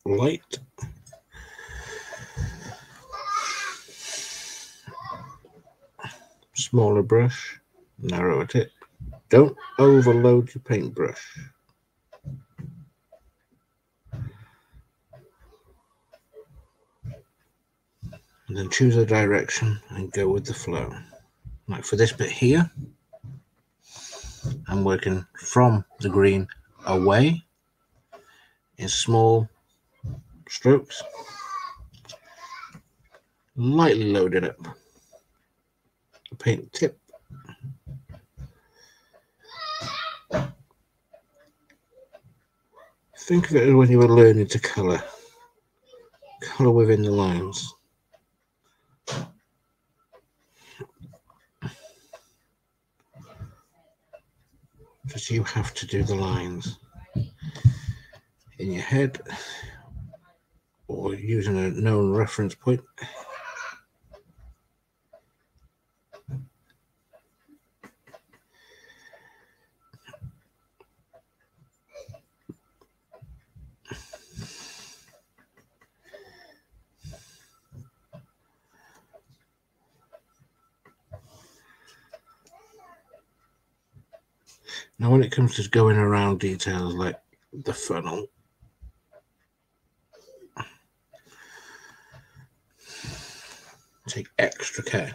light, smaller brush, narrower tip. Don't overload your paintbrush. And then choose a direction and go with the flow. Like for this bit here, I'm working from the green away in small strokes, lightly loaded up the paint tip. Think of it as when you were learning to colour, colour within the lines. You have to do the lines in your head or using a known reference point. It comes to going around details like the funnel, take extra care.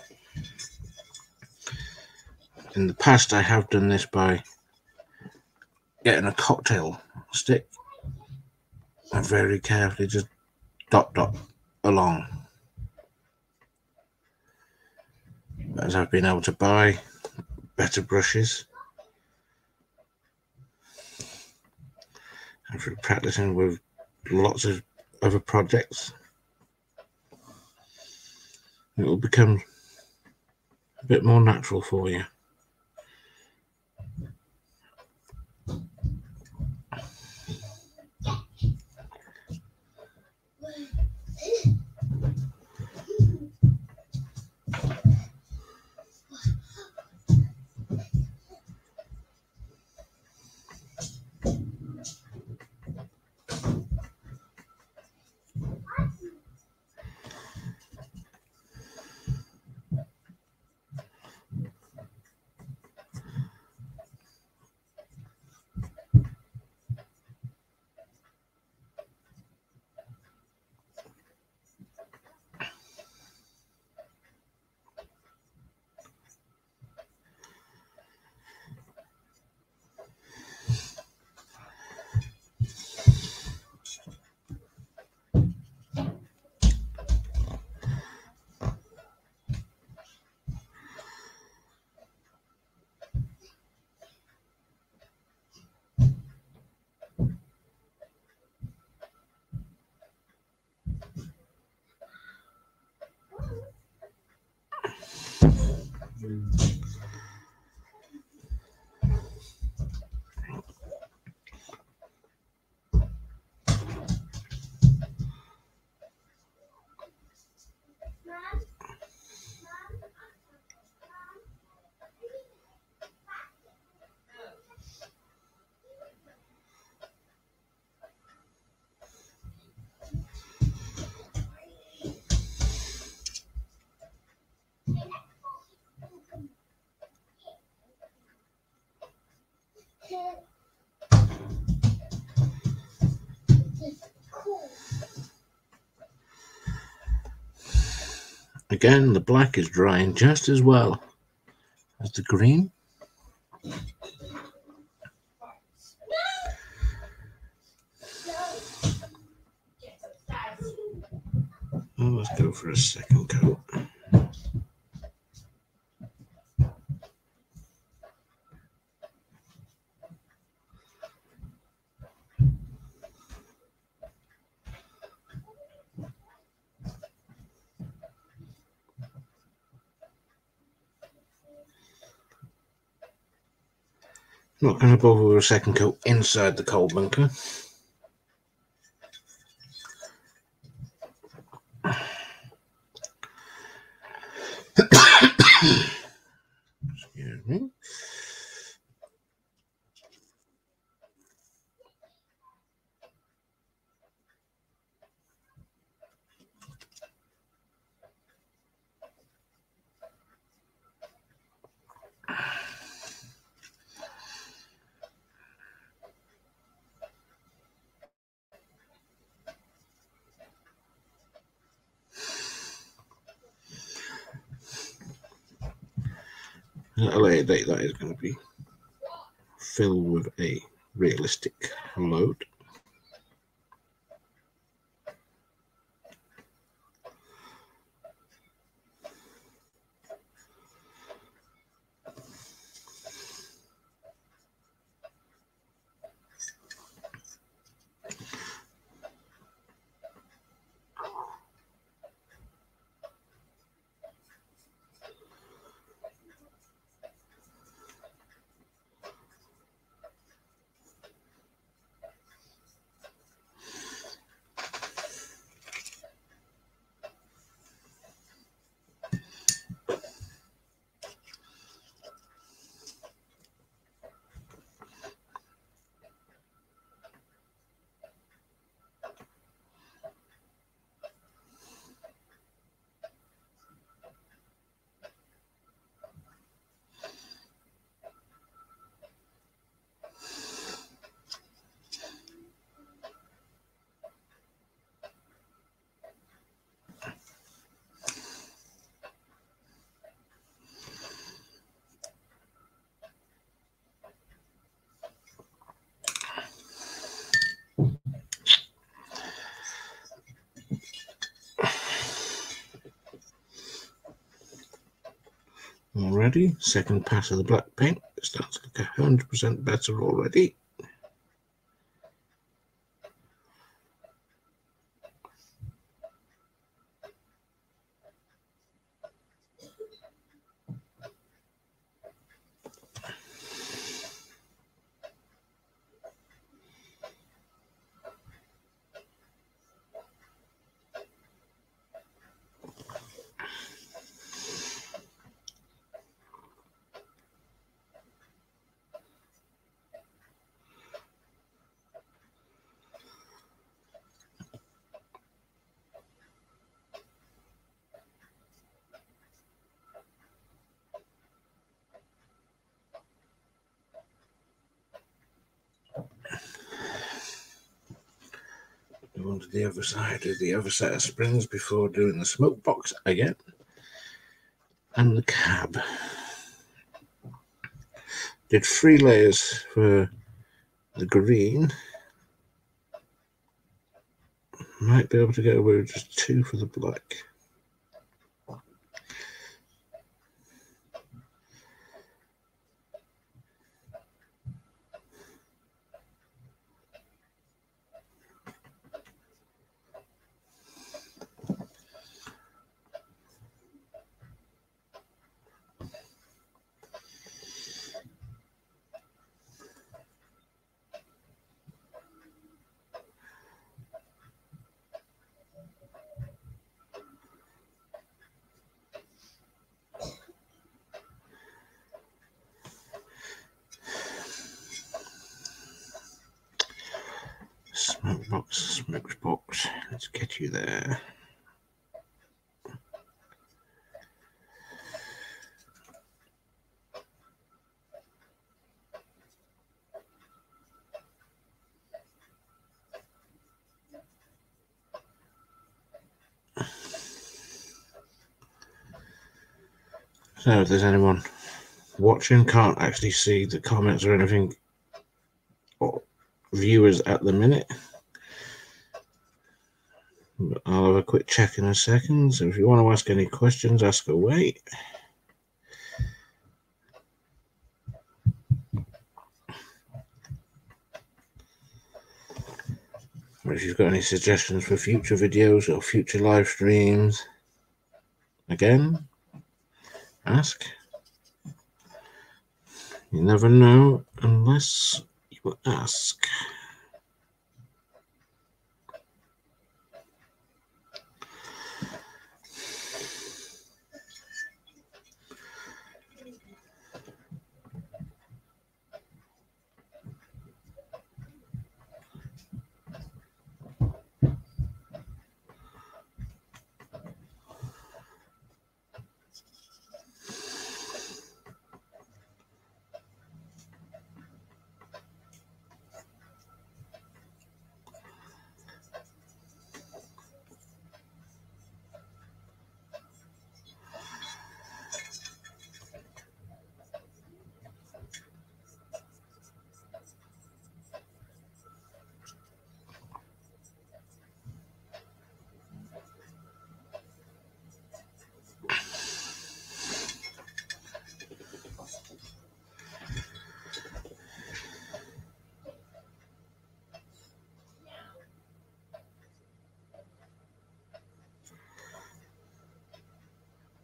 In the past, I have done this by getting a cocktail stick and very carefully just dot dot along. As I've been able to buy better brushes and through practicing with lots of other projects it will become a bit more natural for you. Again, the black is drying just as well as the green. Oh, let's go for a second coat. Not going to bother with a second coat inside the coal bunker. Already. Second pass of the black paint. It starts to look 100% better already. The other side, do the other set of springs before doing the smoke box again. And the cab. Did three layers for the green. Might be able to get away with just two for the black. Smoke box, smoke box. Let's get you there. So if there's anyone watching, can't actually see the comments or anything, or viewers at the minute. But I'll have a quick check in a second. So if you want to ask any questions, ask away. If you've got any suggestions for future videos or future live streams, again, ask. You never know unless you ask.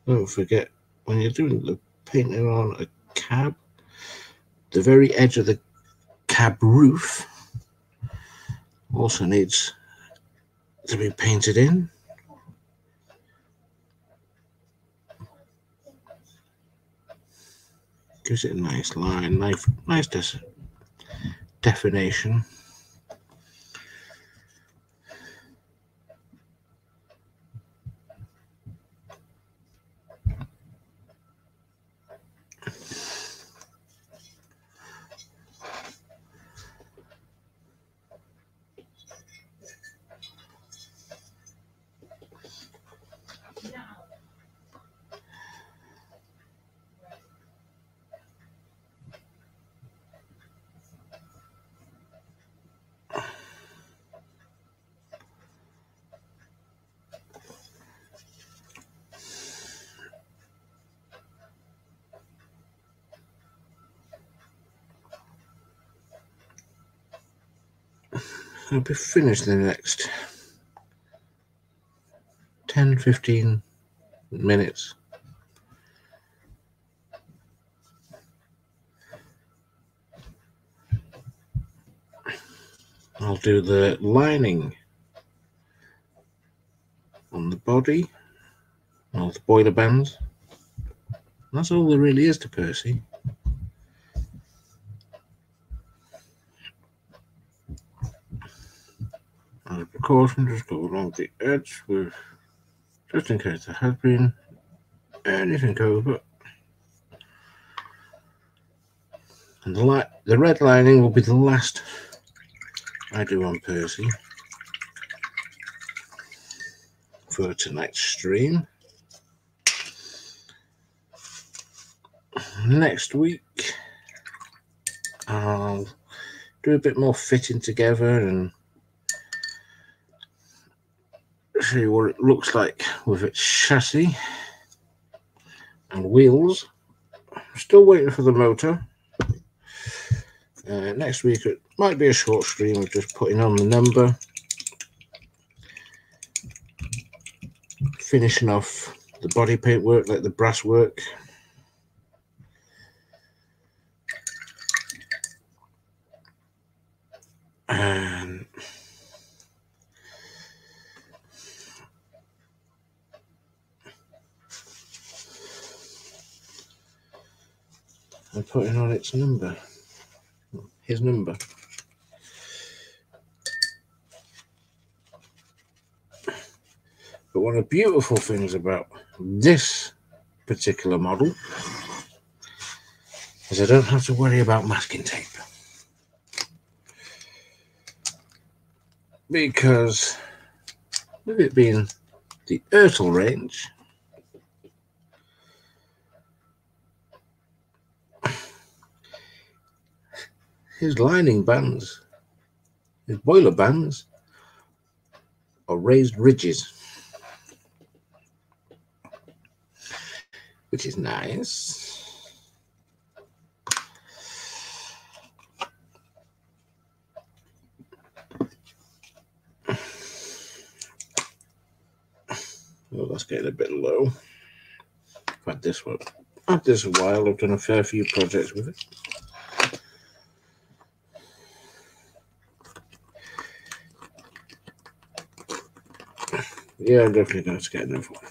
Don't forget when you're doing the painting on a cab, the very edge of the cab roof also needs to be painted in. Gives it a nice line, nice, nice definition. I'll be finished in the next 10 15 minutes. I'll do the lining on the body, all the boiler bands. That's all there really is to Percy. Precaution, just go along the edge with, just in case there has been anything over. And the light, the red lining will be the last I do on Percy for tonight's stream. Next week, I'll do a bit more fitting together and see what it looks like with its chassis and wheels. Still waiting for the motor. Uh, next week it might be a short stream of just putting on the number, finishing off the body paint work like the brass work. Putting on its number, his number. But one of the beautiful things about this particular model is I don't have to worry about masking tape. Because with it being the Ertl range, his lining bands, his boiler bands, are raised ridges, which is nice. Well, that's getting a bit low. Had this one. This a while. I've done a fair few projects with it. Yeah, I'm definitely going to get another one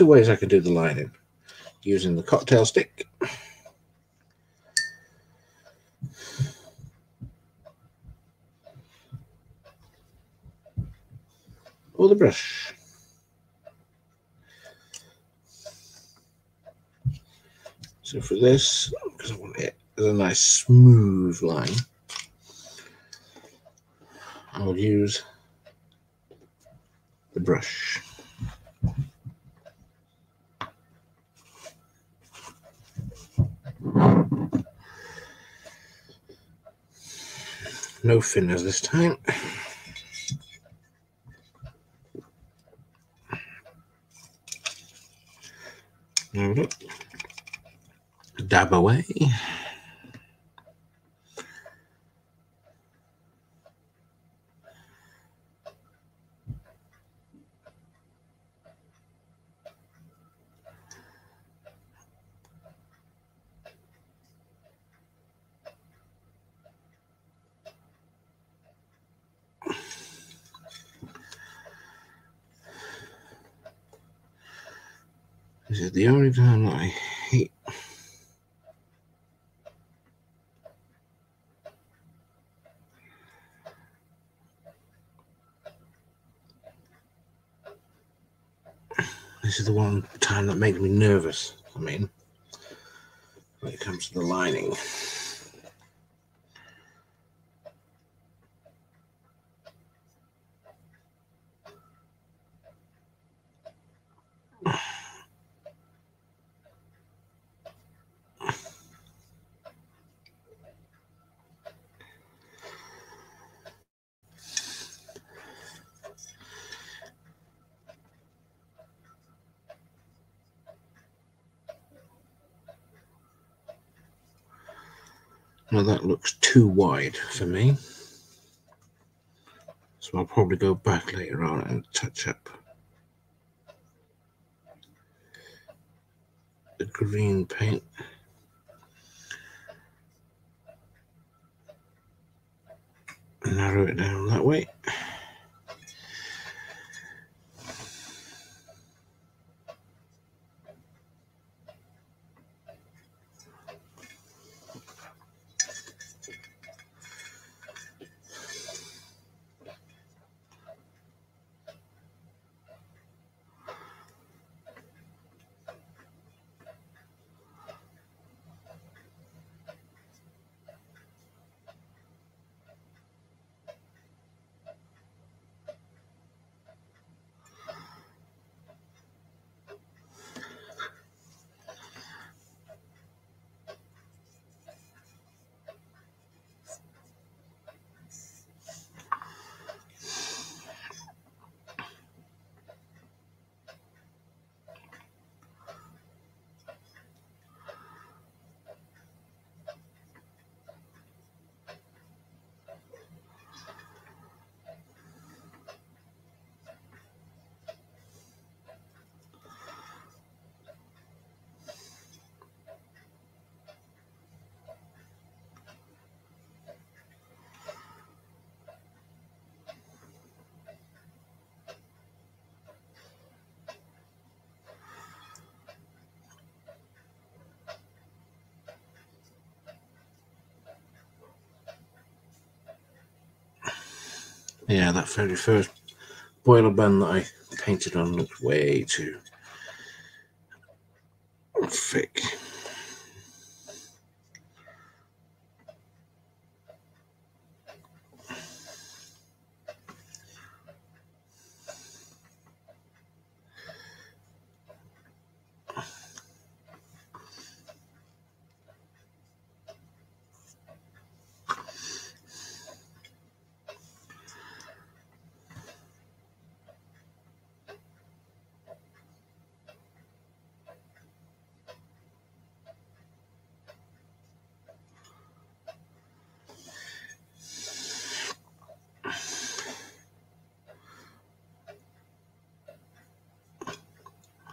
two ways I can do the lining. Using the cocktail stick. Or the brush. So for this, because I want it as a nice smooth line, I'll use the brush. No thinners this time. Dab away. This is the only time that I hate. This is the one time that makes me nervous. I mean, when it comes to the lining. Now that looks too wide for me. So I'll probably go back later on and touch up the green paint. Narrow it down that way. Yeah, that very first boiler band that I painted on looked way too thick.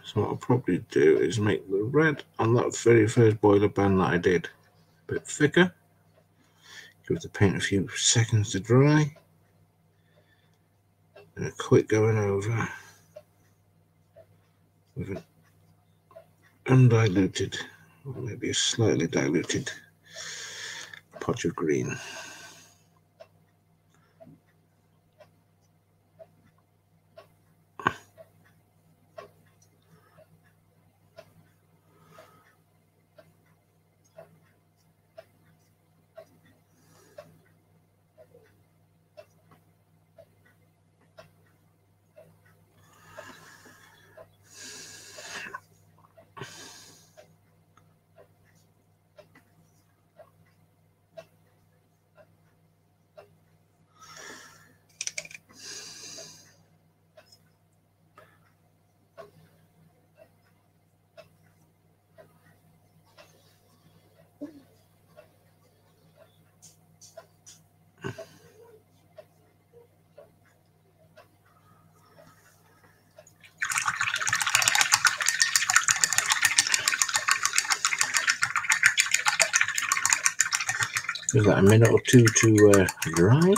So what I'll probably do is make the red on that very first boiler band that I did a bit thicker. Give the paint a few seconds to dry. And a quick going over with an undiluted, or maybe a slightly diluted pot of green. that a minute or two to uh, dry.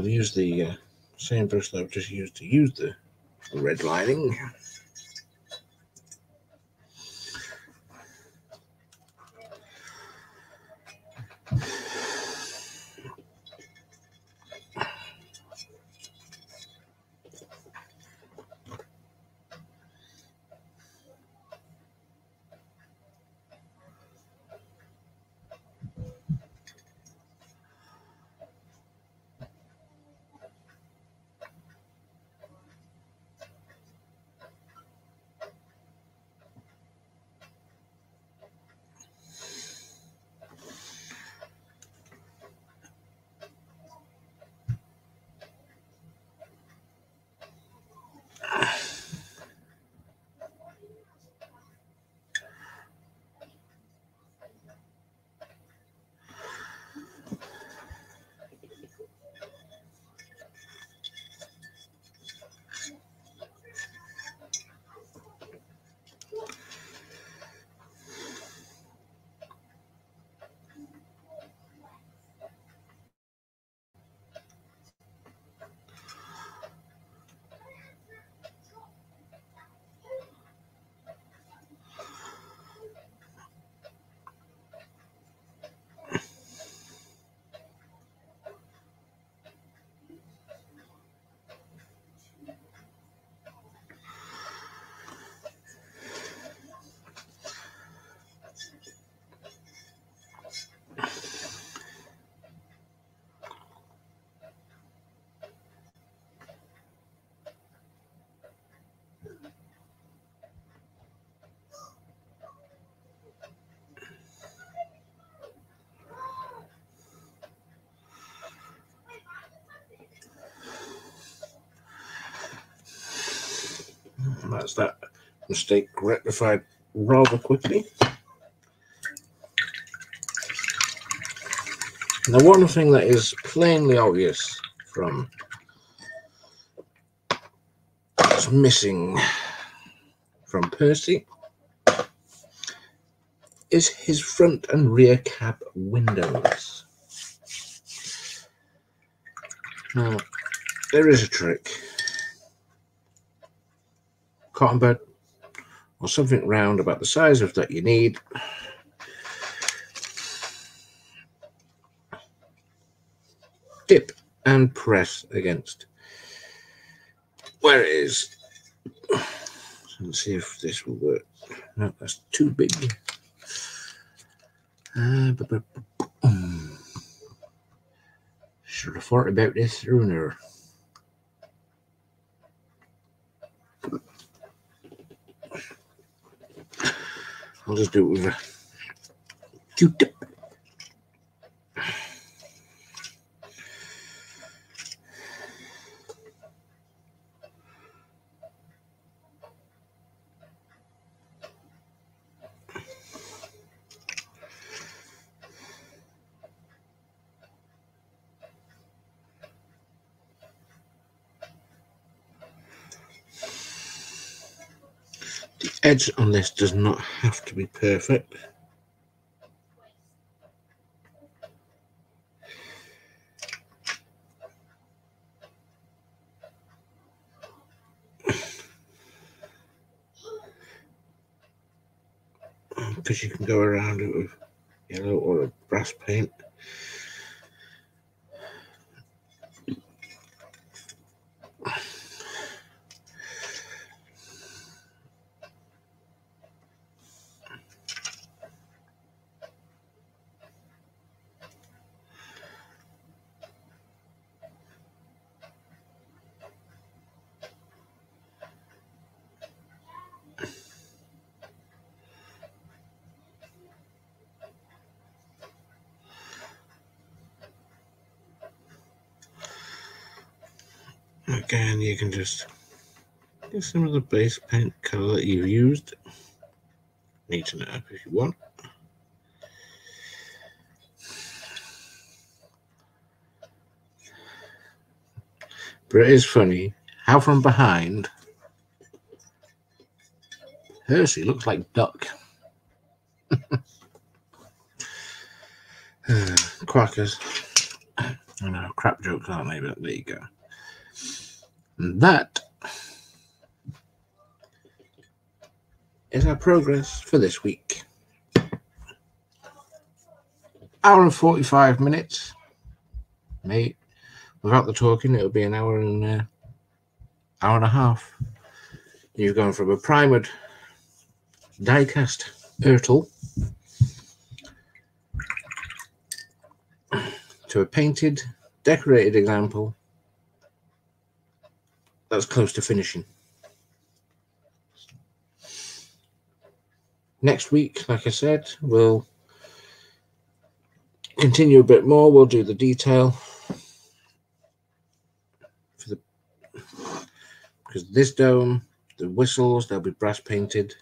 I'll use the uh, same person I've just used to use the red that's that mistake rectified rather quickly. Now, one thing that is plainly obvious from what's missing from Percy is his front and rear cab windows. Now, there is a trick cotton bud or something round about the size of that you need. Dip and press against where it is. Let's see if this will work. No, that's too big. Uh, should have thought about this sooner. I'll just do it with a Q-tip. The edge on this does not have to be perfect. Because you can go around it with yellow or a brass paint. Just get some of the base paint color that you've used. Neaten it up if you want. But it is funny how from behind Percy looks like duck. Quackers. I know, crap jokes, aren't they? But there you go. And that is our progress for this week. Hour and 45 minutes. Mate, without the talking, it'll be an hour and uh, hour and a half. You've gone from a primed diecast Ertl to a painted, decorated example that's close to finishing. Next week, like I said, we'll continue a bit more. We'll do the detail for the because this dome, the whistles, they'll be brass painted.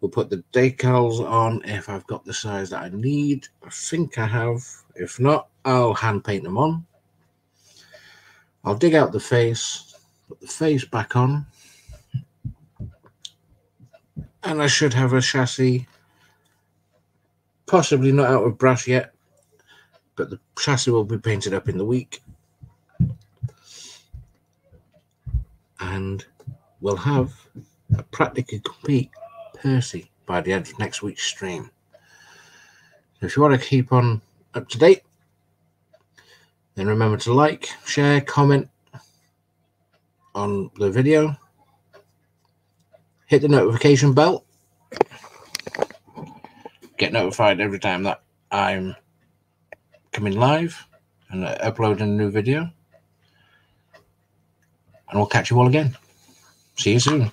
We'll put the decals on if I've got the size that I need. I think I have. If not, I'll hand paint them on. I'll dig out the face, Put the face back on. And I should have a chassis, possibly not out of brass yet, but the chassis will be painted up in the week. And we'll have a practically complete Percy by the end of next week's stream. If you want to keep on up to date, then remember to like, share, comment, on the video. Hit the notification bell. Get notified every time that I'm coming live and uploading a new video. And we'll catch you all again. See you soon.